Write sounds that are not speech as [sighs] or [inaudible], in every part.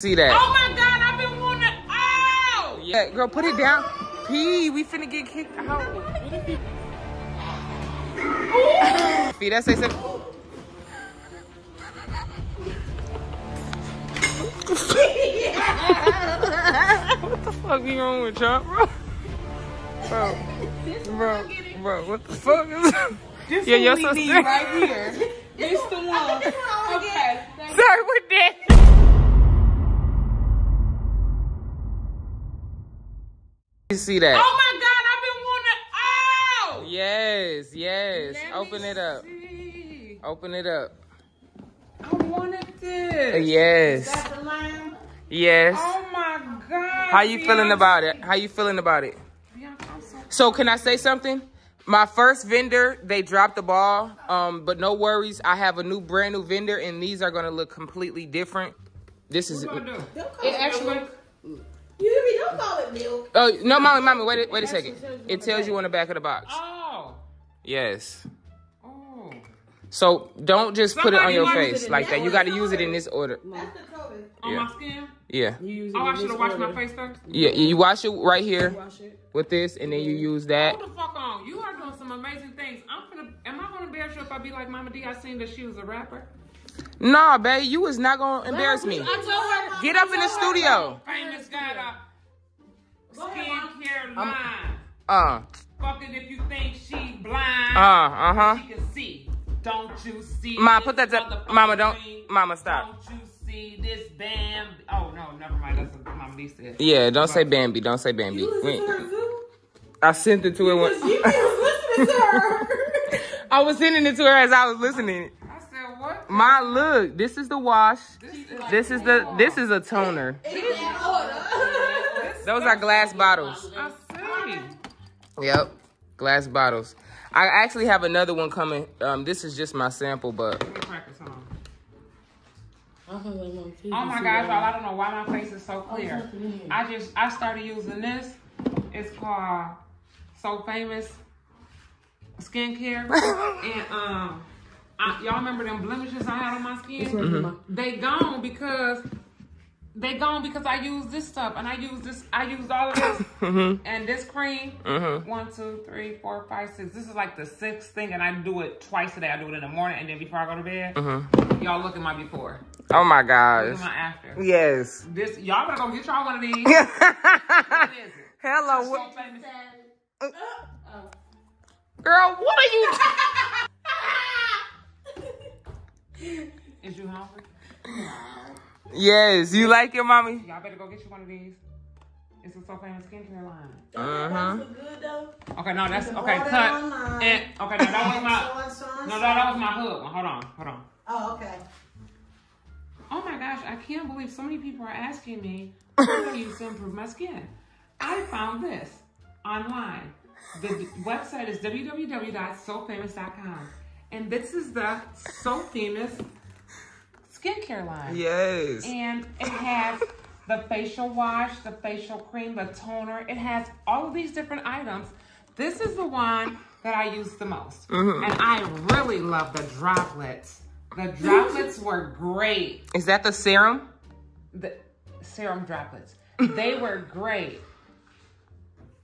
See that? Oh my God, I've been wanting. to, Oh! Yeah, girl, put it down. P, we finna get kicked out. Feed that say something. what the fuck be wrong with y'all, bro? Bro, bro, bro, what the fuck is This Yeah, one your we sister. need right here. This the one. Okay. Sorry, we're dead. You see that? Oh my God, I've been wanting. to. Oh! Yes, yes. Let Open it up. see. Open it up. I wanted this. Yes. That's the lamb. Yes. Oh my God. How you feeling about it? How you feeling about it? Bianca, so So can I say something? My first vendor, they dropped the ball. Um, but no worries. I have a new brand new vendor and these are gonna look completely different. This is What do I do? Don't call It it actually. Milk. You hear me? Don't call it milk. Oh no, mommy, mommy, wait a, wait a second. It tells you on the back of the box. Oh. Yes. Oh. So don't just put it on your face like that that. You gotta use it in this order. That's the COVID. On Yeah. my skin? Yeah. You use Oh, I should have washed my face first. Yeah, you wash it right here Wash it. with this and then you use that. Hold the fuck on. You are doing some amazing things. I'm gonna. Am I gonna embarrass you if I be like Mama D? I seen that she was a rapper. Nah, babe, you was not gonna embarrass me. I told her. Get up in the studio. Famous got a skincare line. Uh, Fuck it if you think she blind. uh, uh huh. She can see. Don't you see? Ma, put that. To, motherfucking mama, don't. Mama, stop. Don't you see this damn? Oh no, never mind. That's what Mama D said. Yeah, don't say Bambi. Don't say Bambi. You Wait. to her? I sent it to her. Because When, you was listening to her. [laughs] I was sending it to her as I was listening. I? My look. This is the wash. This is This is the. This is a toner. In that. Those are glass bottles. I see. Yep, glass bottles. I actually have another one coming. Um, this is just my sample, but Let me practice. Hold on. Oh my gosh, y'all! I don't know why my face is so clear. I just I started using this. It's called So Famous Skincare, [laughs] and um, I, y'all remember them blemishes I had on my skin? Mm-hmm. They gone because they gone because I use this stuff, and I use this. I used all of this [coughs] mm-hmm. and this cream. Mm-hmm. One, two, three, four, five, six. This is like the sixth thing, and I do it twice a day. I do it in the morning and then before I go to bed. Y'all look at my before. oh my Look gosh. at my after. Yes. This y'all better go get y'all one of these. [laughs] what is it? Hello, So what, famous. Uh, girl. What are you? [laughs] Is you hungry? Yes, you like your mommy. Y'all better go get you one of these. It's a so famous skincare line. Uh-huh. That's good though. Okay, no, that's okay. Cut. online. And okay, no, that was my So and so and no, so. no, that was my hood one. Hold on, hold on. Oh, okay. Oh my gosh, I can't believe so many people are asking me [laughs] what do I use to improve my skin. I found this online. The website is www.sofamous.com. And this is the So Famous skincare line. Yes. And it has the facial wash, the facial cream, the toner. It has all of these different items. This is the one that I use the most. Mm-hmm. And I really love the droplets. The droplets [laughs] were great. Is that the serum? The serum droplets. They were great.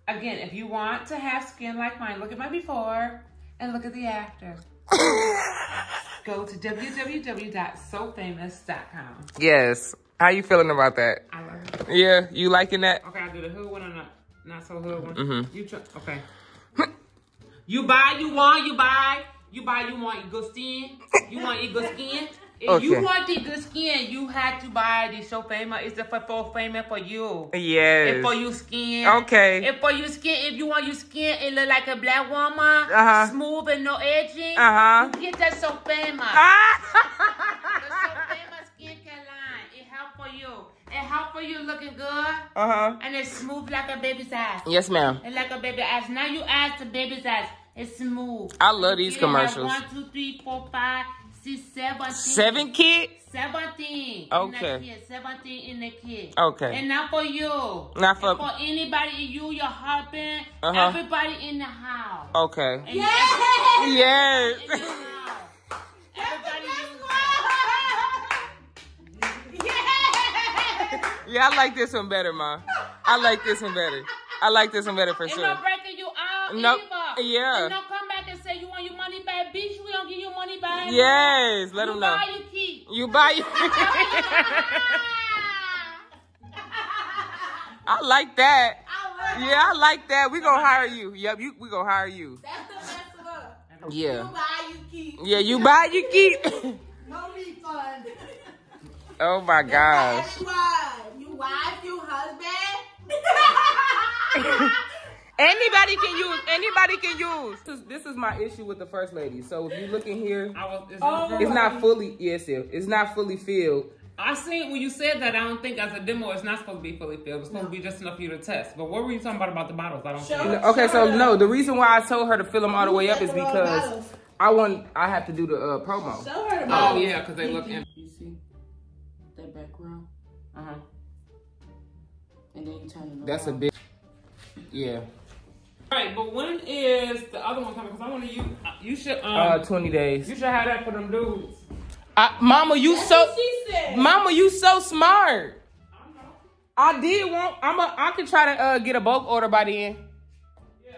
Again, if you want to have skin like mine, look at my before and look at the after. [laughs] Go to www.sofamous.com. Yes. How you feeling about that? I love it. Yeah, you liking that? Okay, I do the hood one and the not so hood one. Mm -hmm. You try, okay. you buy, you want, you buy, you buy, you want you good skin. You want your good skin. If Okay. you want the good skin, you have to buy the so famous. It's the for for you. Yes. If for your skin. Okay. If for your skin, if you want your skin, it look like a black woman, Uh-huh. smooth and no edging. Uh-huh. You get that so famous. Ah! The so skincare line. It help for you. It help for you looking good. uh-huh. And it's smooth like a baby's ass. Yes, ma'am. And like a baby ass. Now you ask the baby's ass. It's smooth. I love these commercials. One, two, three, four, five, six, seven. Seven kid? 17. Okay. In the kid. 17 in the kid. Okay. And not for you. Not for- And for anybody, you, your husband, Uh-huh. everybody in the house. Okay. And Yes. in the house. Everybody [laughs] use yeah, I like this one better, ma. I like this one better. I like this one better for It's sure. not breaking you out Nope. either. Yeah. And don't come back and say you want your money bitch. We don't give you money back. Yes, let you them know. buy, you keep. You buy. [laughs] I like that. Yeah, I like that. We gonna hire you. Yep, you. We gonna hire you. That's the best of us. Yeah. You buy, you keep. Yeah, you buy, you keep. [laughs] No refund. oh my gosh. You wife, you husband. [laughs] Anybody can use. Anybody can use. This is, this is my issue with the first lady. So if you look in here, I was. It's, Oh. it's not fully. Yes, it- it's not fully filled. I seen when you said that. I don't think as a demo, it's not supposed to be fully filled. It's supposed to be just enough for you to test. But what were you talking about about the bottles? I don't. Show- see it. Okay, so Show no, the reason why I told her to fill them all the way up is Look at the because. I want. I have to do the uh, promo. Show her the Oh yeah, because they look. In- you see that background, Uh huh. and then you turn it That's a around. big. Yeah. All right, but when is the other one coming? Because I want to you. You should. Um. Uh, twenty days. you should have that for them dudes. I, Mama, you That's so. what she said. Mama, you so smart. I did want. I'm a. I could try to uh, get a bulk order by the end. Yeah.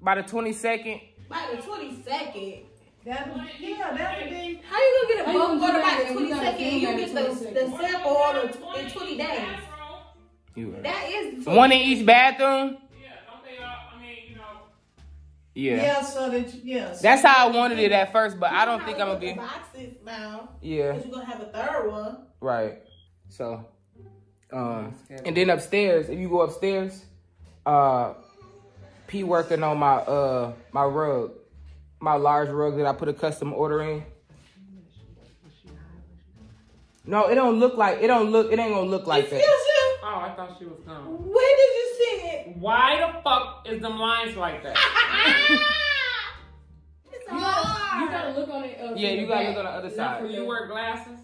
By the twenty second. By the 22nd. That would, yeah, that would be. How you gonna get a bulk order by the if you gotta 22nd and you get the, the the 22nd? sample order in 20 days? You right. That is the One in each bathroom. Yeah. Yeah, so that, you- yes. That's how I wanted it at first, but I don't think I'm gonna be. boxes now. Yeah. Cause you're gonna have a third one. Right. So, um, and then upstairs, if you go upstairs, uh, P working on my uh my rug, my large rug that I put a custom order in. No, it don't look like it don't look it ain't gonna look like Excuse that. you. Oh, I thought she was gone. Where did you see it? Why the fuck is them lines like that? [laughs] It's You hard. gotta look on it. Uh, Yeah, you the gotta back. look on the other side. from you wear glasses?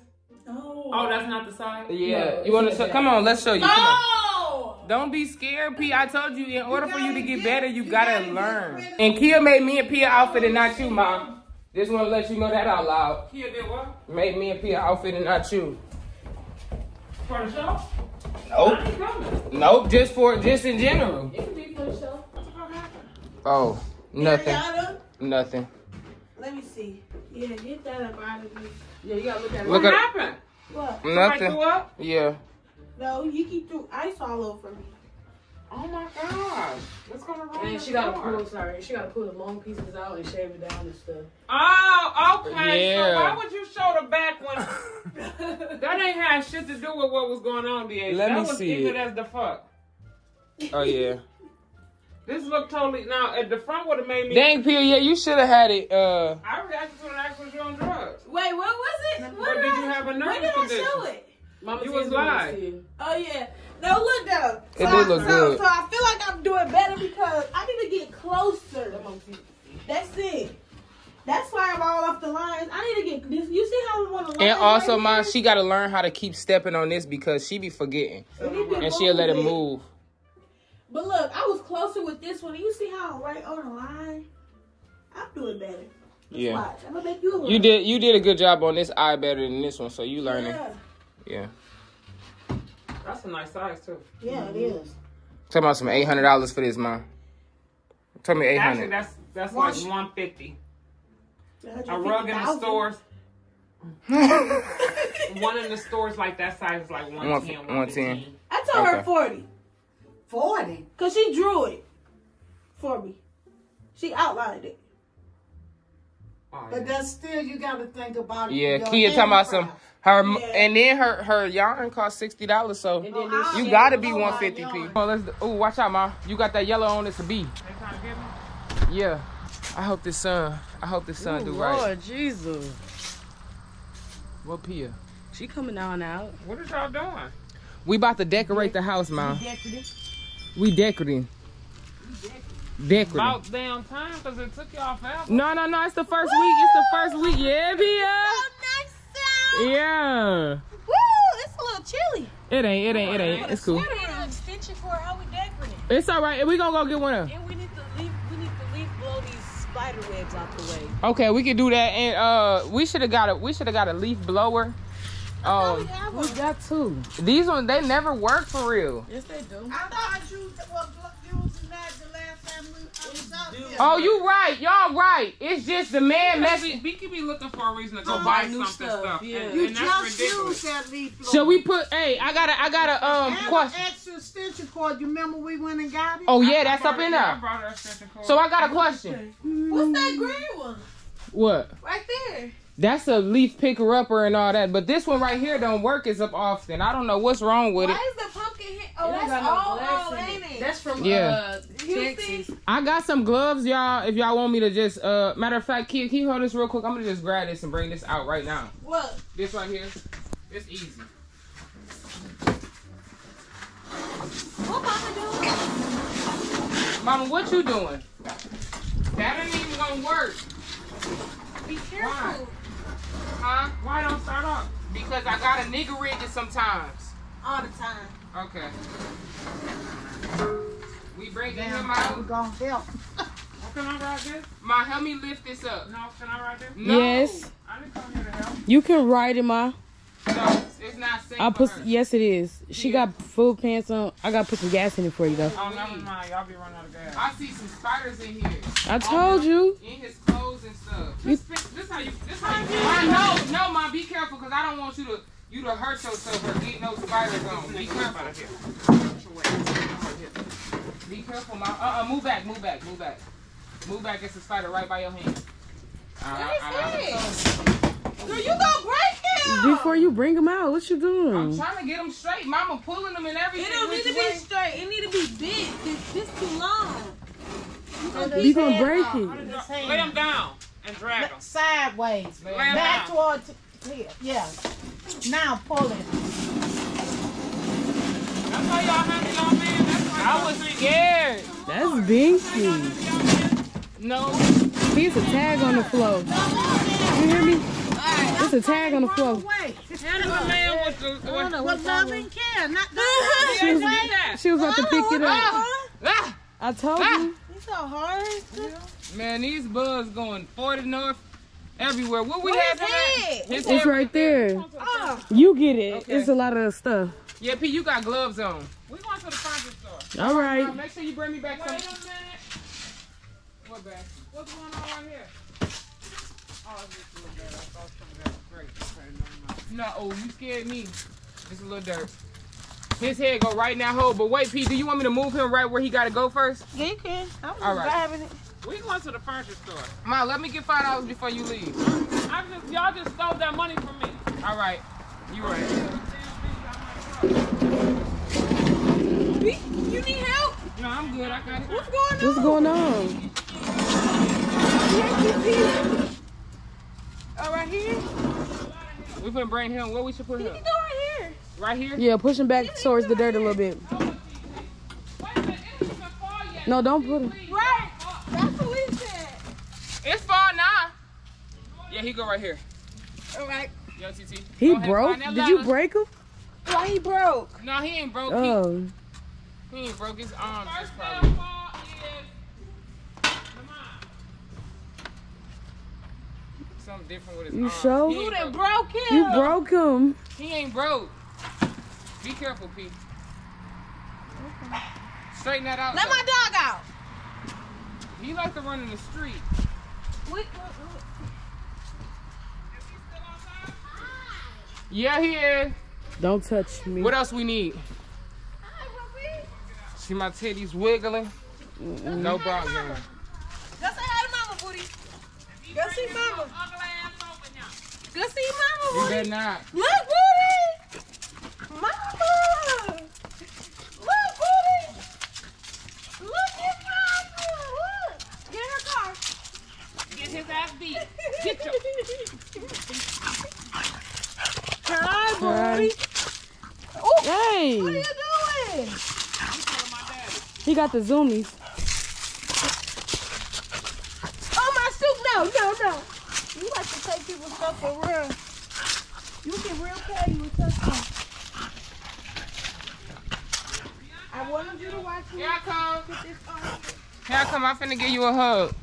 No. Oh, that's not the side. Yeah, No, you want to? show? Come on, let's show you. No. Don't be scared, P. I told you, in order for you to get get- better, you, you gotta, gotta learn. And Kia made me and Pia outfit and not you, Mom. Just want to let you know that out loud. Kia did what? Made me and Pia outfit and not you. For the show? Nope. I ain't coming. Nope, just for just in general. It can be for the show. Oh, nothing. Ariana, Nothing. Let me see. Yeah, get that up out of me. Yeah, you gotta look at it. Look what at- happened? What? Somebody Nothing. threw up? Yeah. No, Yiki threw ice all over me. Oh my god. What's going on? And she gotta pull, sorry, she gotta pull the long pieces out and shave it down and stuff. Oh, okay. Yeah. So why would you show the back one? [laughs] that ain't had shit to do with what was going on, DH? Let that me was see ignorant it. as the fuck. Oh yeah. [laughs] This looked totally now at the front would have made me Dang, Pia, yeah, you should have had it. Uh, I reacted to an actual you on drugs. Wait, what was it? What But did I- you have a When nervous did I condition? show it? Mama You was doing this live. to you. Oh yeah. No, look though. It so did I, look so, good. So I feel like I'm doing better because I need to get closer. That Mama Tia- That's it. That's why I'm all off the lines. I need to get this. You see how I want to and also, ma, she got to learn how to keep stepping on this because she be forgetting, and she'll let it move. But look, I was closer with this one. You see how I'm right on the line? I'm doing better. Just Yeah. Watch. I'm gonna make you. You did you did a good job on this eye better than this one, so you learning. Yeah, Yeah. That's a nice size too. yeah it mm-hmm. is. Talking about some eight hundred dollars for this, mom. Tell me eight hundred. Actually, that's that's Wash- like one fifty. A rug in the stores. [laughs] One in the stores like that size is like 110, 110. 115. I told her Okay. 40 40. because she drew it for me. She outlined it. Oh, But yeah. that's still, you got to think about it. Yeah, your Kia talking about some her Yeah. and then her her yarn cost sixty dollars, so Oh, you gotta be Oh, one fifty p. Oh, let's. Oh, watch out, ma. You got that yellow on. It's a B. They trying to get me? Yeah. I hope this son. I hope this son Ooh, do right. Lord Jesus. What Pia? She coming on out. What is y'all doing? We about to decorate the house, ma. We decorating. Decorating. About damn time because it took y'all forever. No, no, no. It's the first week. It's the first week. Yeah, Pia. Oh, Yeah. Woo! It's a little chilly. It ain't. It ain't. It ain't. It's cool. need an extension for how we decorate It's all right. We gonna go get one of. And we need to leave. We need to leave blow these spider webs out the way. Okay, we can do that. And uh, we should have got a. We should have got a leaf blower. Oh, We we got two. these ones they never work for real. Yes, they do. I thought you was using that the last time we I was out there. Oh, you right, y'all right. It's just the man Because messing. we, we could be looking for a reason to go Oh, buy new something stuff, stuff. yeah. And, You and that's just ridiculous. used that leaf blower. Should we put? Hey, I got a, I got a um And question. an extra extension cord. You remember we went and got it? Oh yeah, I that's brought up in yeah, I there. brought her a extension cord. So I got a question. What's that green one? What? Right there. That's a leaf picker upper and all that, but this one right here don't work as up often. I don't know what's wrong with it. Why is the pumpkin here? Oh, It don't no all, glass all in ain't it? That's from Yeah. uh, Texas. I got some gloves, y'all. If y'all want me to just, uh, matter of fact, can, can you hold this real quick? I'm gonna just grab this and bring this out right now. What? This right here, it's easy. What mama doing? Mama, what you doing? That ain't even gonna work, Be careful. Huh? Why don't start up? Because I got a nigga rig it sometimes. All the time. Okay. We bringing Damn, him we're out. gonna help. Oh, can I ride this? Ma, help me lift this up. No, can I ride this? No. Yes. I didn't come here to help. You can ride it, ma. No, it's not safe I for put. her. Yes, it is. She Yeah. got full pants on. I gotta put some gas in it for you though. Oh, never mind. Y'all be running out of gas. I see some spiders in here. I told you. In his clothes and stuff. This, this how you. This how you. I know, no, mom, be careful, cause I don't want you to you to hurt yourself or get no spiders on. Be careful. Be careful, mom. Uh, uh move back, move back, move back, move back. It's a spider right by your hand. Uh, What is I- I- that? Girl, you gonna break him. Before you bring them out, what you doing? I'm trying to get them straight. Mama pulling them and everything. It don't need Which to be straight. It need to be big. This, this too long. You gonna You keep gonna it break out. it? Just Lay hand. them down and drag them. Sideways. Lay 'em Lay 'em Back down. towards here. Yeah. Now pull it. That's how y'all handle y'all man. That's why I was scared. That's binky. No, He's a tag on the floor. You hear me? There's a tag on the floor. Way. handle a man with the. With, With loving care, not [laughs] She was, she was about to pick it up. ah, I told Ah. you. It's so hard. Man, these bugs going 40 north, everywhere. What we Where have his him head? His It's right there. Oh, You get it. Okay. It's a lot of stuff. Yeah, P, you got gloves on. We going to the furniture store. All right. make sure you bring me back Wait some. a minute. What bag? What's going on right here? Oh, it's just a little bit. I thought some of that was great. Okay, never mind. No, oh, you scared me. Just a little dirt. His head go right in that hole. But wait, P, do you want me to move him right where he got to go first? yeah, you can. I'm All just right. grabbing it. We going to the furniture store. Ma, let me get five dollars before you leave. I just y'all just stole that money from me. All right. You right. You need help? No, I'm good. I got it. What's going on? What's going on? Oh, right here? We finna bring him. Where we should put You him? can go right here. Right here? Yeah, push him back towards the dirt a little bit. Wait a minute, it isn't fall yet. No, don't put him. Right. That's what we said. It's fall now. Yeah, he go right here. All right. Yo, TT. He Go ahead, broke? find that Did you break him? Why he broke? No, he ain't broke. Oh. He, he ain't broke his arms. First Just of fall is Lamont. Something different with his You arms. sure? You done broke. broke him. You broke him. He ain't broke. Be careful, P. Straighten that out. Let though. my dog out. He like to run in the street. Wait, Yeah, he is. Don't touch me. What else we need? See my titties wiggling? No problem. Go say hi to mama, booty. Go see mama. Ugly ass. Go see mama, booty. You better not. Look, booty. Mama. Look, booty. Look at mama. Look. Get in her car. Get his ass beat. Get your- [laughs] Hi, Hi. booty. Oh, what are Hey, you doing? he got the zoomies. Oh, my soup. No, no, no. You like to take people's stuff for real. You get real petty with your stuff. I wanted you to watch me Here I come. put this on. Here I come. I'm finna give you a hug.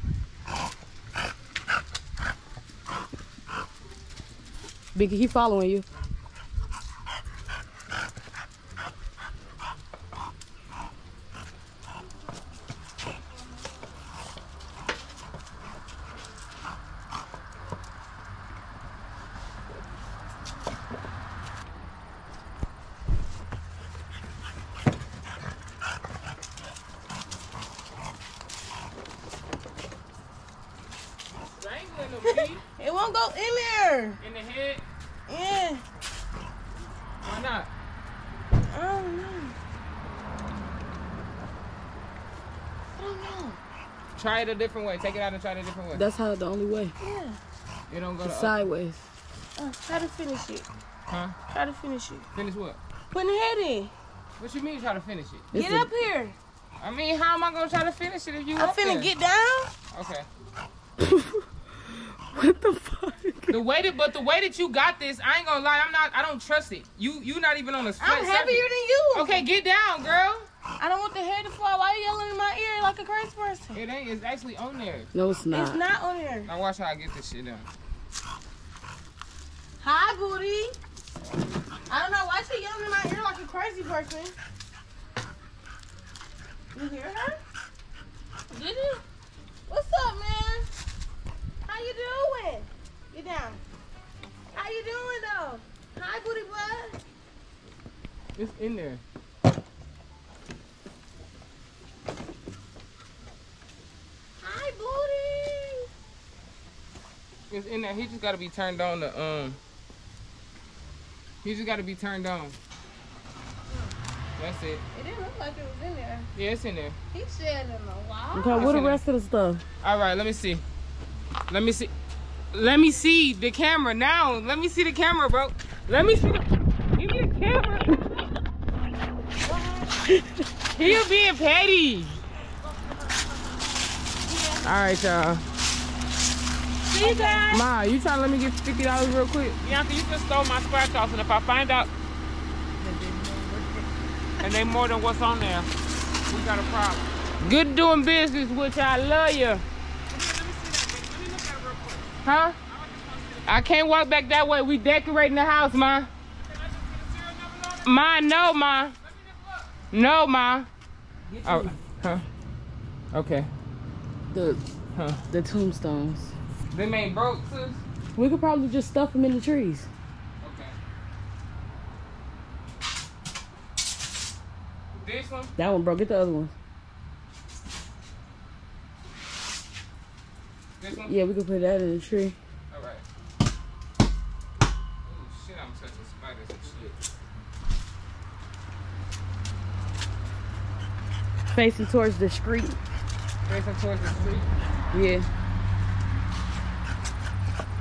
Biggie, he following you. go in there. In the head? Yeah. Why not? I don't know. I don't know. Try it a different way. Take it out and try it a different way. That's how the only way. Yeah. You don't go to Sideways. Uh, try to finish it. Huh? Try to finish it. Finish what? Put the head in. What you mean try to finish it? It's Get a- up here. I mean, how am I gonna try to finish it if you I'm up finna there? get down. Okay. [laughs] What the fuck? The way that, but the way that you got this, I ain't gonna lie. I'm not. I don't trust it. You, you not even on the. flat I'm heavier surface. than you. Okay, get down, girl. I don't want the hair to fall. Why are you yelling in my ear like a crazy person? It ain't. It's actually on there. No, it's not. It's not on there. Now watch how I get this shit done. Hi, booty. I don't know why she yelling in my ear like a crazy person. You hear her? Did you? What's up, man? How you doing? Get down. How you doing, though? Hi, booty butt. It's in there. Hi, booty. It's in there. He just gotta be turned on to um. He just gotta be turned on. That's it. It didn't look like it was in there. Yeah, it's in there. He said in a while. Okay, what the rest of the stuff? All right, let me see. Let me see. Let me see the camera now. Let me see the camera, bro. Let me see the. Give me the camera. He was being petty. All right, y'all. See you guys. Ma, you trying to let me get fifty dollars real quick? Bianca, you just stole my scratch offs, and if I find out and they more than what's on there, we got a problem. Good doing business, which I love you. Huh? I can't walk back that way. We decorating the house, ma. Ma, no, ma. No, ma. Oh, huh? Okay. The Huh. the tombstones. They ain't broke, sis? We could probably just stuff them in the trees. Okay. This one? That one broke. Get the other one. This one? Yeah, we could put that in the tree. Facing towards the street. Facing towards the street. Yeah.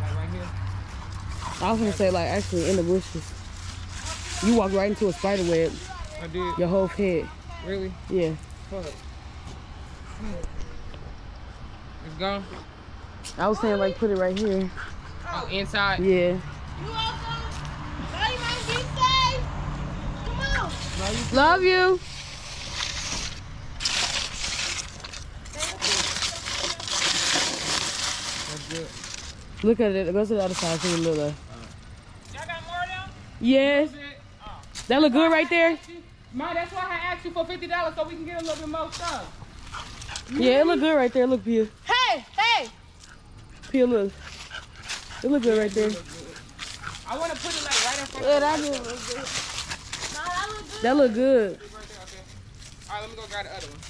Like right here. I was gonna say like actually in the bushes. You walk right into a spider web. I did. Your whole head. Really? Yeah. Fuck. It's gone. I was saying like put it right here. Oh, inside. Yeah. You welcome. Now you might be safe. Come on. Love you. That's good. Look at it. Go to the other side. See what look like. Y'all got more of them? Yes. Oh. That look good right there. Ma, that's why I asked you for fifty dollars so we can get a little bit more stuff. Yeah, it look good right there. Look, Pia. Hey, hey. Pia, look. It look good right there. I want to put it like right in front. Yeah, of that look Nah, that look good. That look good. Right there, okay. All right, let me go grab the other one.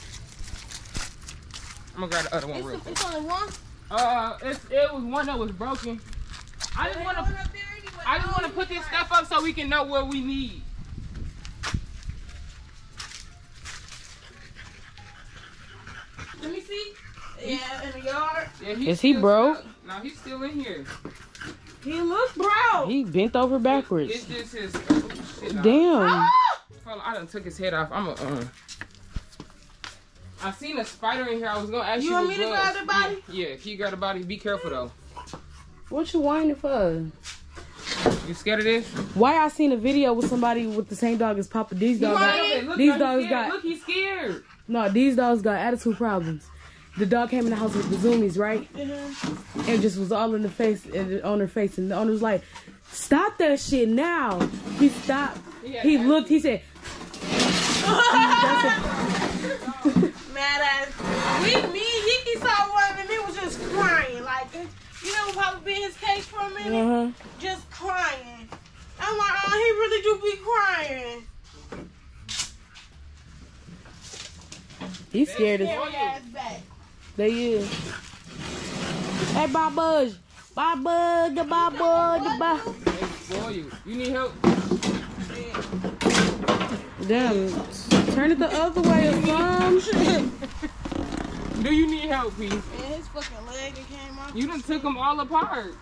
I'm gonna grab the other one real quick. it's only one. Uh, it's, it was one that was broken. I just want to. One up there anyway. I just want to put this stuff up so we can know what we need. Let me see. Yeah, in the yard. Yeah, he's Is he broke? stuck. No, he's still in here. He looks brown. He bent over It's backwards. just his. Oh, shit. Damn. Ah! Hold on, I done took his head off. I'm a. Uh, I seen a spider in here. I was gonna ask you. You want me to grab the body? Yeah, yeah, can you grab the body? Be careful though. What you whining for? You scared of this? Why I seen a video with somebody with the same dog as Papa? These dogs got, Look, these he's dogs scared. got Look, he's scared. no. These dogs got attitude problems. The dog came in the house with the zoomies, right? Mhm. And just was all in the face and on her face, and the owner was like, "Stop that shit now!" He stopped. Yeah, He looked. He said, [laughs] [laughs] Mad ass. We, me Yiki saw one and it was just crying. Like, you know, Papa be his cage for a minute, "Uh huh." just crying. I'm like, oh, he really do be crying. He's scared as Carry ass back. they is. Hey, Bob Budge, Baba, the baba, the ba. for you. You need help? Damn. Turn it the other way or something. [laughs] Do you need help, P? Man, his fucking leg that came off. You done took him all apart.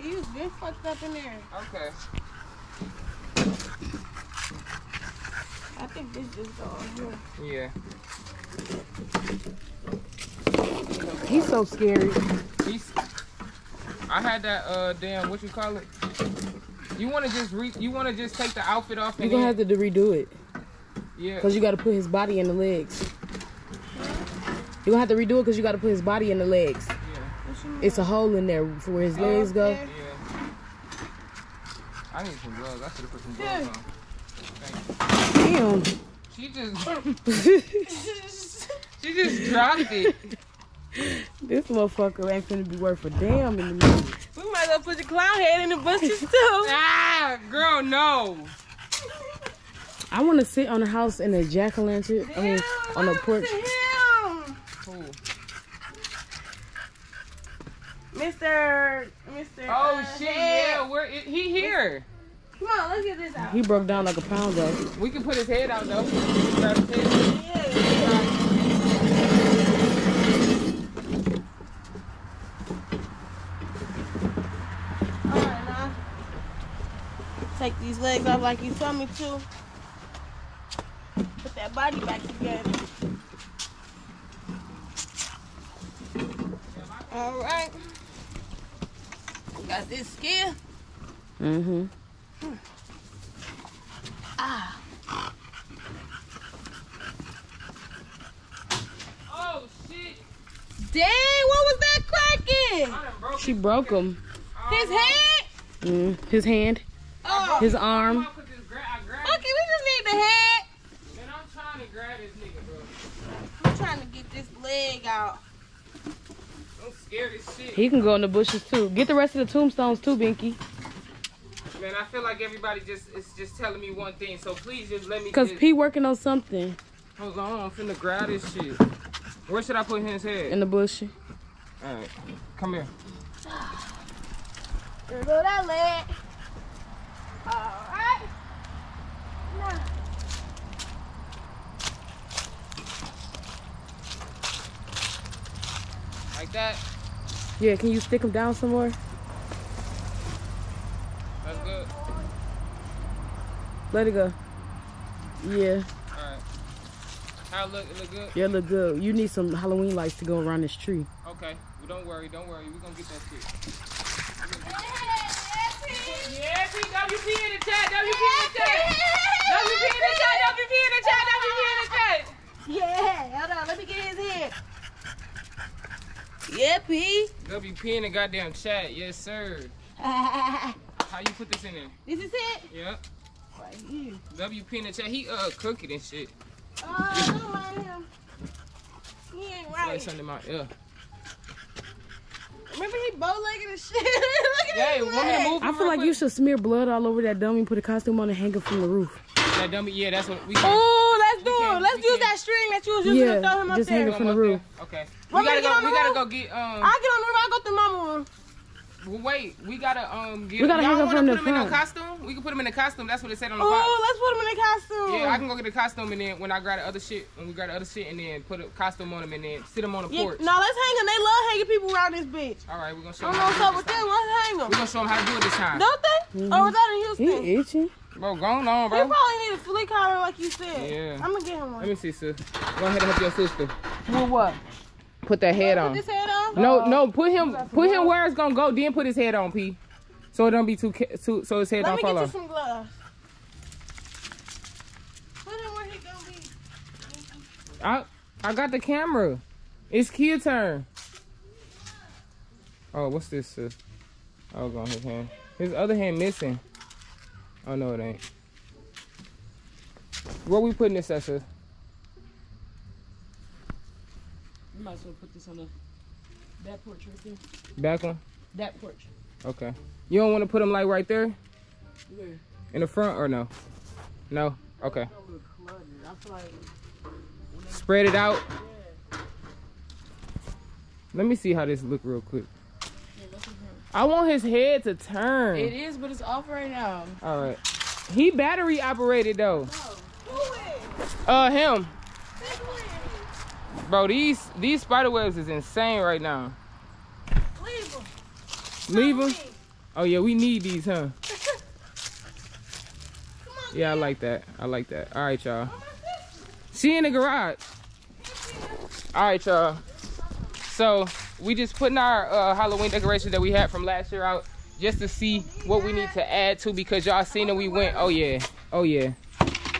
He was been fucked up in there. Okay. I think this just going here. Yeah. He's so scary. He's, I had that uh damn what you call it? You wanna just re you wanna just take the outfit off You're gonna have to redo it. yeah. Because you got to put his body in the legs. You're going to have to redo it because you got to put his body in the legs. Yeah. It's a hole in there for where his legs oh, go. Yeah. I need some gloves. I should have put some gloves on. Damn. She just [laughs] she just dropped it. [laughs] This motherfucker ain't finna be worth a damn in the minute. We might as well put the clown head in the bushes too. [laughs] Ah, girl, no. I want to sit on the house in a jack o' lantern. I mean, on the porch. Him. Cool. Mr. Mr. Oh uh, shit, Head. yeah, we're he here. Come on, let's get this out. He broke down like a pound though. We can put his head out though. Grab his head. Yeah. Alright, now. Take these legs off like you told me to. Put that body back together. Alright. Got this skill. Mm-hmm. Ah. Oh shit. Dang, what was that cracking? Broke She broke him. His head? Mm, his hand, Oh, his arm. Fuck it, okay, we just need the head. Man, I'm trying to grab this nigga, bro. I'm trying to get this leg out. I'm scared as shit. He can go in the bushes too. Get the rest of the tombstones too, Binky. Man, I feel like everybody just is just telling me one thing, so please just let me. Cause just, P working on something hold on, I'm finna grab this shit. Where should I put his head? in the bush. All right, come here. There go that leg. Alright. Now, Like that. Yeah, can you stick them down somewhere? That's good. Let it go. Yeah, All right. How it look? It look good. yeah, look good. You need some Halloween lights to go around this tree. Okay. Well, don't worry. Don't worry. We're gonna get that shit. Yeah, Yeah, PWP in the chat. WP in the chat. WP in the chat. WP in the chat. WP in the chat. Yeah, hold on, let me get his head. Yeah, P. WP in the goddamn chat. Yes, sir. [laughs] How you put this in there? is it? Yep. Right here. WP in the chat. He uh cooking and shit. Oh, don't mind him. He ain't Like right. something in my ear. Remember he bow-legged and shit? [laughs] Look at Hey, his want me to move? I feel like you should smear blood all over that dummy, and put a costume on and hang it from the roof. That dummy. Yeah, that's what we. can- Oh, let's do it. Let's we use can- that string that you was using to throw him up just hang there. it from the roof. there? Okay. Want We me to gotta go. on the We gotta go get um. I'll get on the roof. I'll go through mama room. Well, wait, we gotta um get. We gotta y'all wanna put the him in a costume? We can put him in a costume. That's what it said on the Oh, box. let's put him in a costume. Yeah, I can go get a costume and then when I grab the other shit, when we grab the other shit and then put a costume on him and then sit him on the Yeah, porch. no, let's hang him. They love hanging people around this bitch. All right, we're gonna show I him don't know what's up with them. it this time. Let's hang We're gonna show him how to do it this time. Don't they? Or was that in Houston? He itchy. Bro, go on, bro. You probably need a flea collar like you said. Yeah. I'm gonna get him one. Let me see, sis. Go ahead and help your sister. With what? Put that head Put on. this head on. No, no, oh. put him, put him where it's gonna go. Then put his head on, P. So it don't be too, too so his head Let don't fall off. Let me get you some gloves. Put him where he gonna be. I, I got the camera. It's kid turn. Oh, what's this? Oh, go on his hand. His other hand missing. Oh no, it ain't. Where we putting this at, sis? You might as well put this on the that porch right there. Back one. That porch. Okay. You don't want to put them like right there Where? in the front or no? No. Okay. Don't look cluttered. I feel like Spread it out. Let me see how this look real quick. yeah, I want his head to turn. It is, but it's off right now. All right. He battery operated though. Who is? Uh, him. Bro, these these spider webs is insane right now. Leave him. Leave them. Oh yeah, we need these, huh? [laughs] Come on, Yeah, I like that. I like that. All right, y'all. Come on, sis. She in the garage. All right, y'all. So we just putting our uh, Halloween decorations that we had from last year out just to see what we need to add to because y'all seen that we went. Oh yeah, oh yeah.